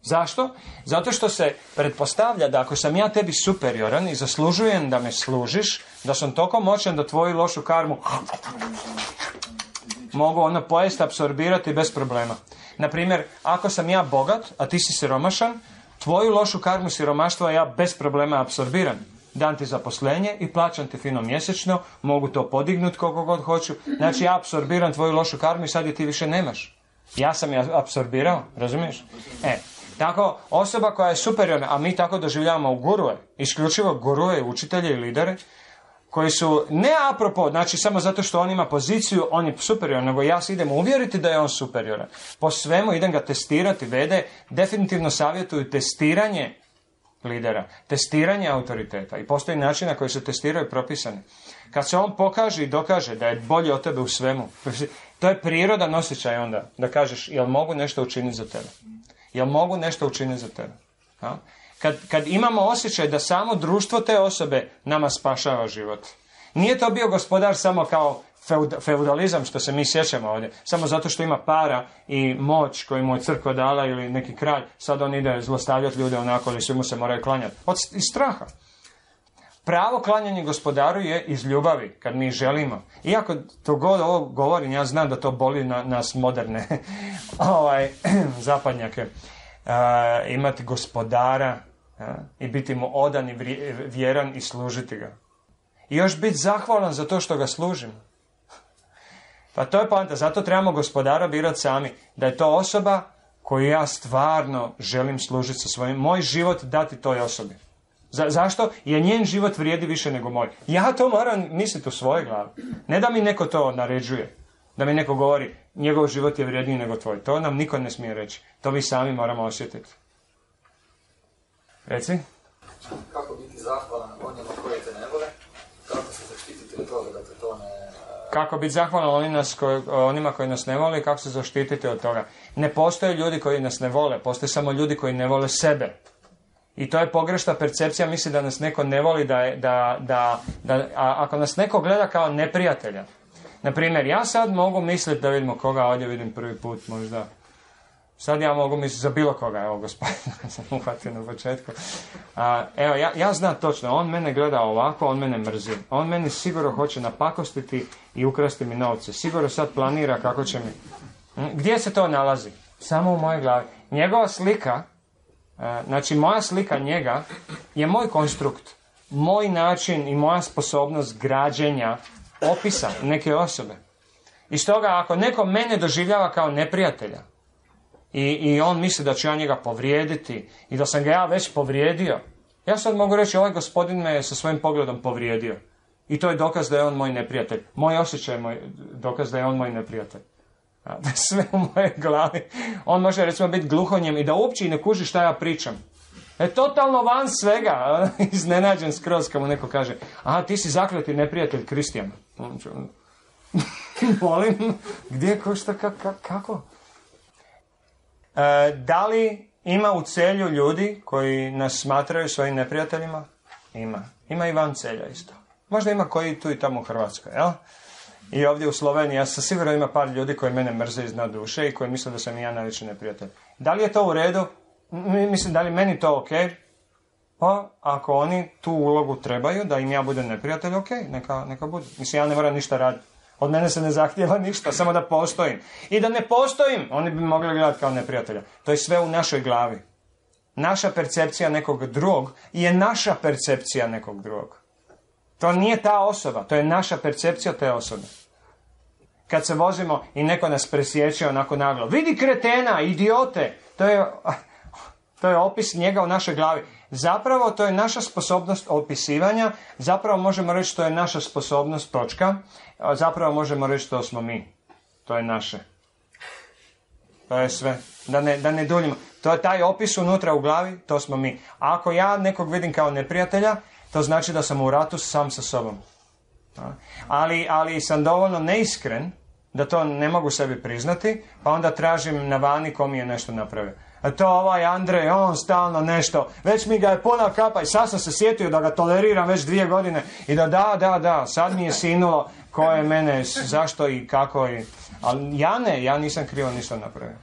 Zašto? Zato što se pretpostavlja da ako sam ja tebi superioran i zaslužujem da me služiš, da sam toliko moćan da tvoju lošu karmu mogu ono pojesti, apsorbirati bez problema. Naprimjer, ako sam ja bogat, a ti si siromašan, tvoju lošu karmu siromaštva ja bez problema apsorbiram. Dam ti zaposlenje i plaćam ti fino mjesečno, mogu to podignuti koliko god hoću. Znači ja apsorbiram tvoju lošu karmu i sad je ti više nemaš. Ja sam je apsorbirao, razumiješ? E, tako, osoba koja je superiorna, a mi tako doživljavamo guruje, isključivo guruje, učitelje i lidere, koji su ne apropo, znači samo zato što on ima poziciju, on je superioran, nego ja se idem uvjeriti da je on superioran. Po svemu idem ga testirati, vede, definitivno savjetuju testiranje lidera, testiranje autoriteta i postoji način na koji se testiraju propisani. Kad se on pokaže i dokaže da je bolji od tebe u svemu, to je prirodan osjećaj onda, da kažeš, jel mogu nešto učiniti za tebe? Jel mogu nešto učiniti za tebe? A? Kad, kad imamo osjećaj da samo društvo te osobe nama spašava život. Nije to bio gospodar samo kao feud- feudalizam što se mi sjećamo ovdje, samo zato što ima para i moć koju mu je crkva dala ili neki kralj, sad on ide zlostavljati ljude onako ili svi mu se moraju klanjati. Od, straha. Pravo klanjanje gospodaru je iz ljubavi, kad mi želimo. Iako to god ovo govorim, ja znam da to boli na, nas moderne ovaj, zapadnjake. Uh, imati gospodara uh, i biti mu odan i vjeran i služiti ga. I još biti zahvalan za to što ga služim. Pa to je poanta, zato trebamo gospodara birati sami. Da je to osoba koju ja stvarno želim služiti sa svojim, moj život dati toj osobi. Za, zašto? Jer njen život vrijedi više nego moj. Ja to moram misliti u svojoj glavi. Ne da mi neko to naređuje. Da mi neko govori, njegov život je vrijedniji nego tvoj. To nam niko ne smije reći. To mi sami moramo osjetiti. Reci? Kako biti zahvalan onima koji te ne vole? Kako se zaštititi od toga da te to ne... e, Kako biti zahvalan oni nas koji- onima koji nas ne vole i kako se zaštititi od toga. Ne postoje ljudi koji nas ne vole, postoje samo ljudi koji ne vole sebe. I to je pogrešna percepcija, misli da nas neko ne voli, da, da, da, da a ako nas neko gleda kao neprijatelja. Na primjer, ja sad mogu misliti da vidimo koga ovdje vidim prvi put, možda. Sad ja mogu misliti za bilo koga, evo gospodina sam uhvatio na početku. A, evo, ja, ja znam točno, on mene gleda ovako, on mene mrzi. On meni sigurno hoće napakostiti i ukrasti mi novce. Sigurno sad planira kako će mi... Hm, Gdje se to nalazi? Samo u mojoj glavi. Njegova slika, znači moja slika njega, je moj konstrukt. Moj način i moja sposobnost građenja opisa neke osobe. I stoga ako neko mene doživljava kao neprijatelja, i, i on misli da ću ja njega povrijediti i da sam ga ja već povrijedio. Ja sad mogu reći, ovaj gospodin me je sa svojim pogledom povrijedio. I to je dokaz da je on moj neprijatelj. Moj osjećaj je moj, dokaz da je on moj neprijatelj. Sve u mojoj glavi. On može recimo biti gluhonjem i da uopće i ne kuži šta ja pričam. E, totalno van svega. Iznenađen skroz kad mu neko kaže, aha, ti si zakleti neprijatelj Kristijana. On će- Molim, gdje, ko, šta, ka- ka- kako? E, da li ima u celju ljudi koji nas smatraju svojim neprijateljima? Ima. Ima i van celja isto. Možda ima koji tu i tamo u Hrvatskoj, jel? I ovdje u Sloveniji, ja sam sigurno ima par ljudi koji mene mrze iz duše i koji misle da sam i ja najveći neprijatelj. Da li je to u redu? Mislim, da li meni to ok? Pa, ako oni tu ulogu trebaju, da im ja budem neprijatelj, ok, neka, neka bude. Mislim, ja ne moram ništa raditi. Od mene se ne zahtjeva ništa, samo da postojim. I da ne postojim, oni bi mogli gledati kao neprijatelja. To je sve u našoj glavi. Naša percepcija nekog drugog je naša percepcija nekog drugog. To nije ta osoba, to je naša percepcija te osobe. Kad se vozimo i neko nas presjeće onako naglo, vidi kretena, idiote, to je, to je opis njega u našoj glavi. Zapravo to je naša sposobnost opisivanja, zapravo možemo reći to je naša sposobnost točka, zapravo možemo reći to smo mi. To je naše. To je sve. Da ne, da ne duljimo. To je taj opis unutra u glavi, to smo mi. Ako ja nekog vidim kao neprijatelja, to znači da sam u ratu sam sa sobom. Ali, ali sam dovoljno neiskren da to ne mogu sebi priznati, pa onda tražim na vani ko mi je nešto napravio. A to ovaj Andrej, on stalno nešto, već mi ga je puna kapa i sad sam se sjetio da ga toleriram već dvije godine i da da, da, da, sad mi je sinulo ko je mene, zašto i kako i... Ali ja ne, ja nisam krivo ništa napravio.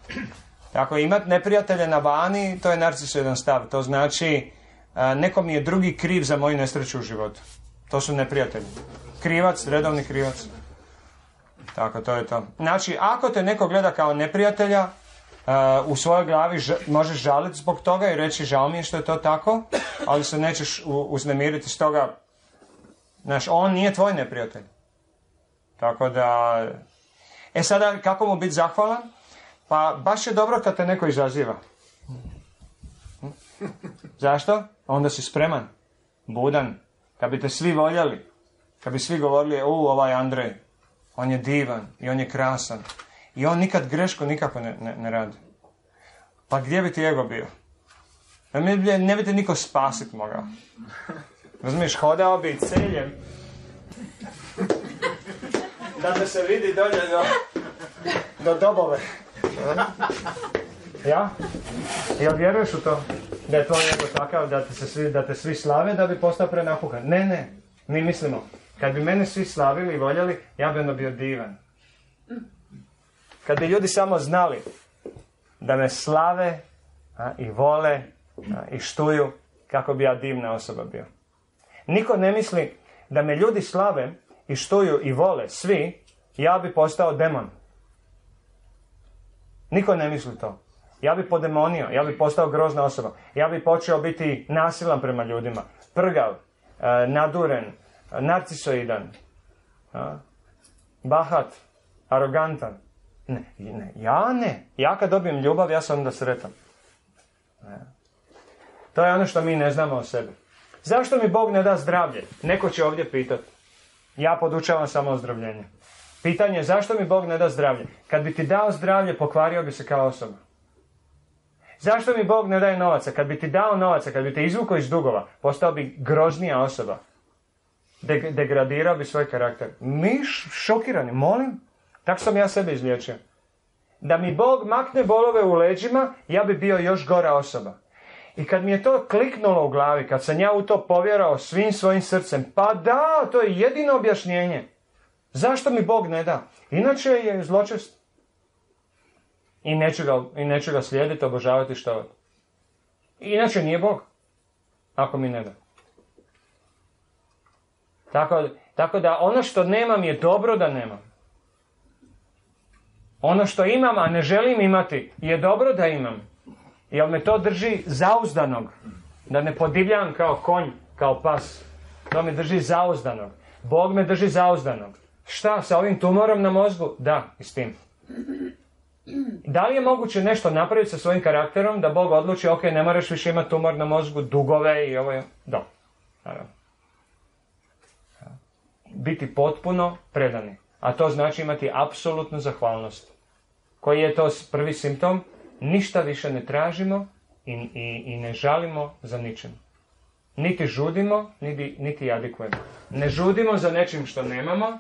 Ako imat neprijatelje na vani, to je narcisoidan stav. To znači, neko mi je drugi kriv za moju nesreću u životu. To su neprijatelji. Krivac, redovni krivac. Tako, to je to. Znači, ako te neko gleda kao neprijatelja, a, u svojoj glavi ž- možeš žaliti zbog toga i reći žao mi je što je to tako, ali se nećeš u- uznemiriti toga. Znaš, on nije tvoj neprijatelj. Tako da... E sada, kako mu biti zahvalan? Pa baš je dobro kad te neko izaziva. Zašto? Onda si spreman, budan, kad bi te svi voljeli. Kad bi svi govorili, u, ovaj Andrej, on je divan i on je krasan. I on nikad grešku nikako ne, ne, ne radi. Pa gdje bi ti ego bio? Ne, bi- ne bi te niko spasit mogao. Razumiješ, hodao bi celjem. Da te se vidi dolje do, do dobove. Ja? Jel vjeruješ u to? Da je tvoj ego takav da te, se svi, da te svi slave da bi postao prenapuhan? Ne, ne. Mi mislimo, kad bi mene svi slavili i voljeli, ja bi onda bio divan. Kad bi ljudi samo znali da me slave a, i vole a, i štuju, kako bi ja divna osoba bio. Niko ne misli da me ljudi slave i štuju i vole svi, ja bi postao demon. Niko ne misli to. Ja bi podemonio, ja bi postao grozna osoba. Ja bi počeo biti nasilan prema ljudima. Prgav, e, naduren, e, narcisoidan, a, bahat, arogantan. Ne, ne, ja ne. Ja kad dobijem ljubav, ja sam onda sretan. Ne. To je ono što mi ne znamo o sebi. Zašto mi Bog ne da zdravlje? Neko će ovdje pitati. Ja podučavam samo ozdravljenje. Pitanje je zašto mi Bog ne da zdravlje? Kad bi ti dao zdravlje, pokvario bi se kao osoba. Zašto mi Bog ne daje novaca? Kad bi ti dao novaca, kad bi te izvukao iz dugova, postao bi groznija osoba. De- degradirao bi svoj karakter. Mi šokirani, molim. Tako sam ja sebe izliječio. Da mi Bog makne bolove u leđima, ja bi bio još gora osoba. I kad mi je to kliknulo u glavi, kad sam ja u to povjerao svim svojim srcem, pa da, to je jedino objašnjenje. Zašto mi Bog ne da? Inače je zločest. I neću ga, i neću ga slijediti, obožavati što Inače nije Bog. Ako mi ne da. Tako, tako da ono što nemam je dobro da nemam. Ono što imam, a ne želim imati, je dobro da imam. Jer me to drži zauzdanog. Da ne podivljam kao konj, kao pas. To me drži zauzdanog. Bog me drži zauzdanog. Šta, sa ovim tumorom na mozgu? Da, i s tim. Da li je moguće nešto napraviti sa svojim karakterom, da Bog odluči, ok, ne moraš više imati tumor na mozgu, dugove i ovo je... Da, naravno. Biti potpuno predani. A to znači imati apsolutnu zahvalnost. Koji je to prvi simptom? Ništa više ne tražimo i, i, i ne žalimo za ničim. Niti žudimo, niti, niti jadikujemo. Ne žudimo za nečim što nemamo,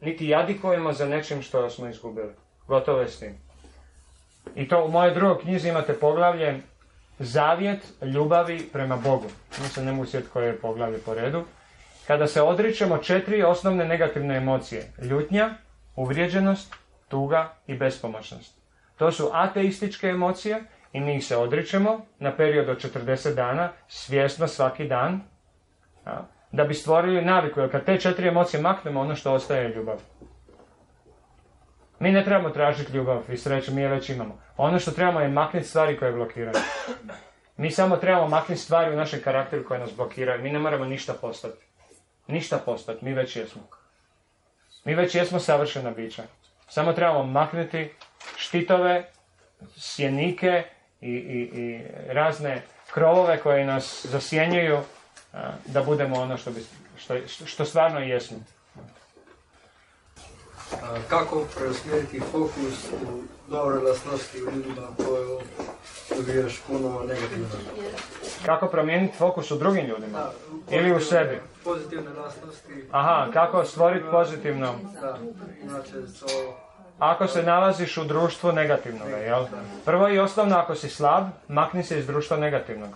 niti jadikujemo za nečim što smo izgubili. Gotovo je s tim. I to u mojoj drugoj knjizi imate poglavlje Zavjet ljubavi prema Bogu. Mislim, ne mogu sjetiti koje je poglavlje po redu. Kada se odričemo četiri osnovne negativne emocije. Ljutnja, uvrijeđenost, tuga i bespomoćnost. To su ateističke emocije i mi ih se odričemo na period od 40 dana, svjesno svaki dan, da bi stvorili naviku. Jer kad te četiri emocije maknemo, ono što ostaje je ljubav. Mi ne trebamo tražiti ljubav i sreću, mi je već imamo. Ono što trebamo je maknuti stvari koje blokiraju. Mi samo trebamo maknuti stvari u našem karakteru koje nas blokiraju. Mi ne moramo ništa postati. Ništa postati, mi već jesmo. Mi već jesmo savršena bića. Samo trebamo maknuti štitove, sjenike i, i, i razne krovove koje nas zasjenjuju da budemo ono što, bi, što, stvarno jesmo. Kako preusmjeriti fokus u dobre vlastnosti u ljudima koje dobijaš puno negativno? Kako promijeniti fokus u drugim ljudima? Da, Ili u sebi? Pozitivne vlastnosti. Aha, kako stvoriti pozitivno? Da, znači to... Ako se nalaziš u društvu negativnog, jel? Prvo i osnovno, ako si slab, makni se iz društva negativnog.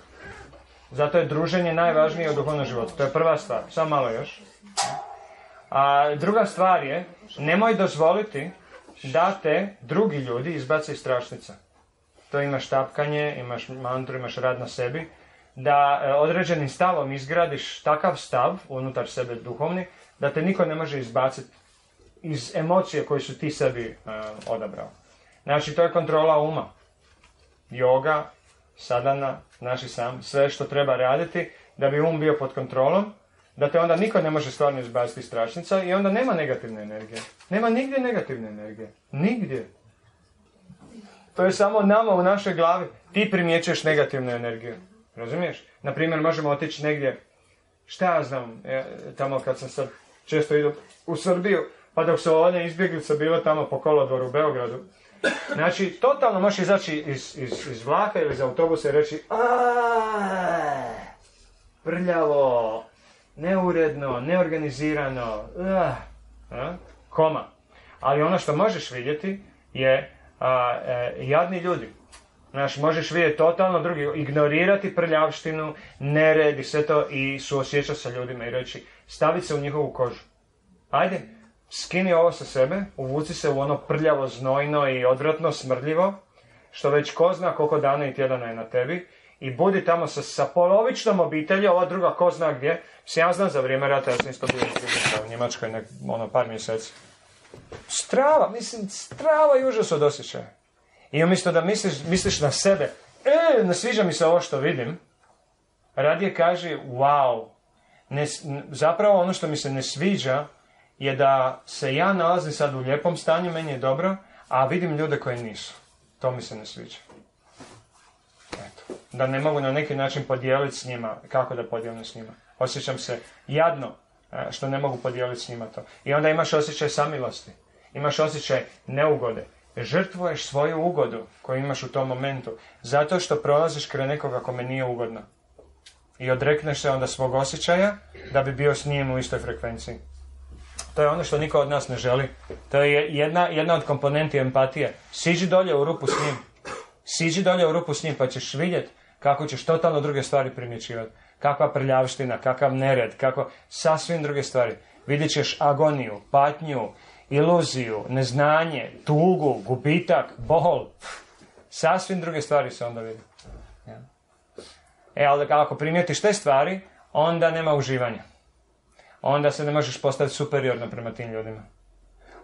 Zato je druženje najvažnije u duhovnom životu. To je prva stvar. Samo malo još. A druga stvar je, nemoj dozvoliti da te drugi ljudi izbace iz strašnica. To imaš tapkanje, imaš mantru, imaš rad na sebi. Da e, određenim stavom izgradiš takav stav unutar sebe duhovni, da te niko ne može izbaciti iz emocije koje su ti sebi e, odabrao. Znači, to je kontrola uma. Yoga, sadana, znači sam, sve što treba raditi da bi um bio pod kontrolom, da te onda niko ne može stvarno izbaciti iz strašnica i onda nema negativne energije. Nema nigdje negativne energije. Nigdje. To je samo nama u našoj glavi. Ti primjećuješ negativnu energiju. Razumiješ? Naprimjer, možemo otići negdje, šta ja znam, e, tamo kad sam sad često idu u Srbiju, pa dok su one izbjeglice bile tamo po kolodvoru u Beogradu. Znači, totalno možeš izaći iz, iz, iz vlaka ili iz autobusa i reći "Aaaa, prljavo, neuredno, neorganizirano, a, koma. Ali ono što možeš vidjeti je e, jadni ljudi. Znaš, možeš vidjeti totalno drugi, ignorirati prljavštinu, nered i sve to i suosjećati sa ljudima i reći, staviti se u njihovu kožu. Ajde, skini ovo sa sebe, uvuci se u ono prljavo, znojno i odvratno, smrdljivo, što već ko zna koliko dana i tjedana je na tebi, i budi tamo sa, sa polovičnom obitelji, ova druga ko zna gdje. Mislim, ja znam za vrijeme rata, ja sam isto bio u Njemačkoj nek, ono, par mjeseci. Strava, mislim, strava i užas od osjećaja. I umjesto da misliš, misliš na sebe, e, ne sviđa mi se ovo što vidim, radije kaži, wow, ne, zapravo ono što mi se ne sviđa je da se ja nalazim sad u lijepom stanju, meni je dobro, a vidim ljude koji nisu. To mi se ne sviđa. Da ne mogu na neki način podijeliti s njima, kako da podijelim s njima. Osjećam se jadno e, što ne mogu podijeliti s njima to. I onda imaš osjećaj samilosti. Imaš osjećaj neugode. Žrtvuješ svoju ugodu koju imaš u tom momentu. Zato što prolaziš kraj nekoga kome nije ugodno. I odrekneš se onda svog osjećaja da bi bio s njim u istoj frekvenciji. To je ono što niko od nas ne želi. To je jedna, jedna od komponenti empatije. Siđi dolje u rupu s njim. Siđi dolje u rupu s njim pa ćeš vidjeti kako ćeš totalno druge stvari primjećivati. Kakva prljavština, kakav nered, kako sasvim druge stvari. Vidjet ćeš agoniju, patnju, iluziju, neznanje, tugu, gubitak, bol. Sasvim druge stvari se onda vidi. Ja. E, ali ako primijetiš te stvari, onda nema uživanja. Onda se ne možeš postaviti superiorno prema tim ljudima.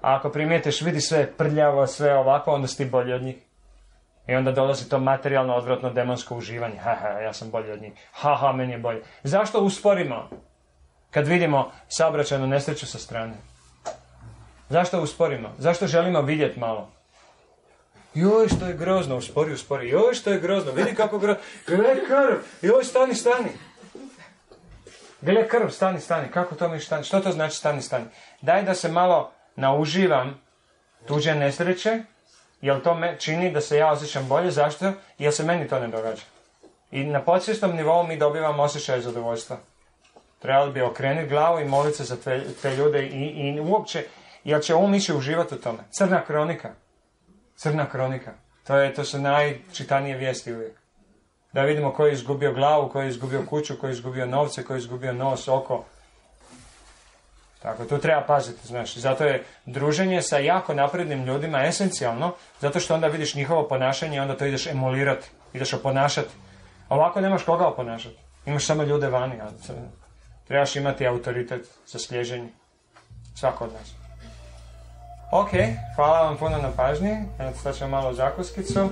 A ako primijetiš, vidi sve prljavo, sve ovako, onda si ti bolji od njih. I onda dolazi to materijalno, odvratno, demonsko uživanje. Haha, ja sam bolji od njih. Haha, meni je bolje. Zašto usporimo kad vidimo saobraćajnu nesreću sa strane? Zašto usporimo? Zašto želimo vidjeti malo? Joj, što je grozno, uspori, uspori. Joj, što je grozno, vidi kako grozno. Gle krv, joj, stani, stani. Gle krv, stani, stani. Kako to mi stani? Što to znači stani, stani? Daj da se malo nauživam tuđe nesreće, Jel to me čini da se ja osjećam bolje? Zašto? Jer se meni to ne događa. I na podsvjesnom nivou mi dobivamo osjećaj zadovoljstva. Trebali bi okrenuti glavu i moliti se za te, te ljude i, i uopće, jer će um ići uživati u tome. Crna kronika. Crna kronika. To, je, to su najčitanije vijesti uvijek. Da vidimo ko je izgubio glavu, ko je izgubio kuću, ko je izgubio novce, ko je izgubio nos, oko. Tako, tu treba paziti, znaš. Zato je druženje sa jako naprednim ljudima esencijalno, zato što onda vidiš njihovo ponašanje i onda to ideš emulirati, ideš oponašati. Ovako nemaš koga oponašati. Imaš samo ljude vani, a c- trebaš imati autoritet za slježenje. Svako od nas. Ok, hvala vam puno na pažnji. Sad ćemo malo zakuskicu.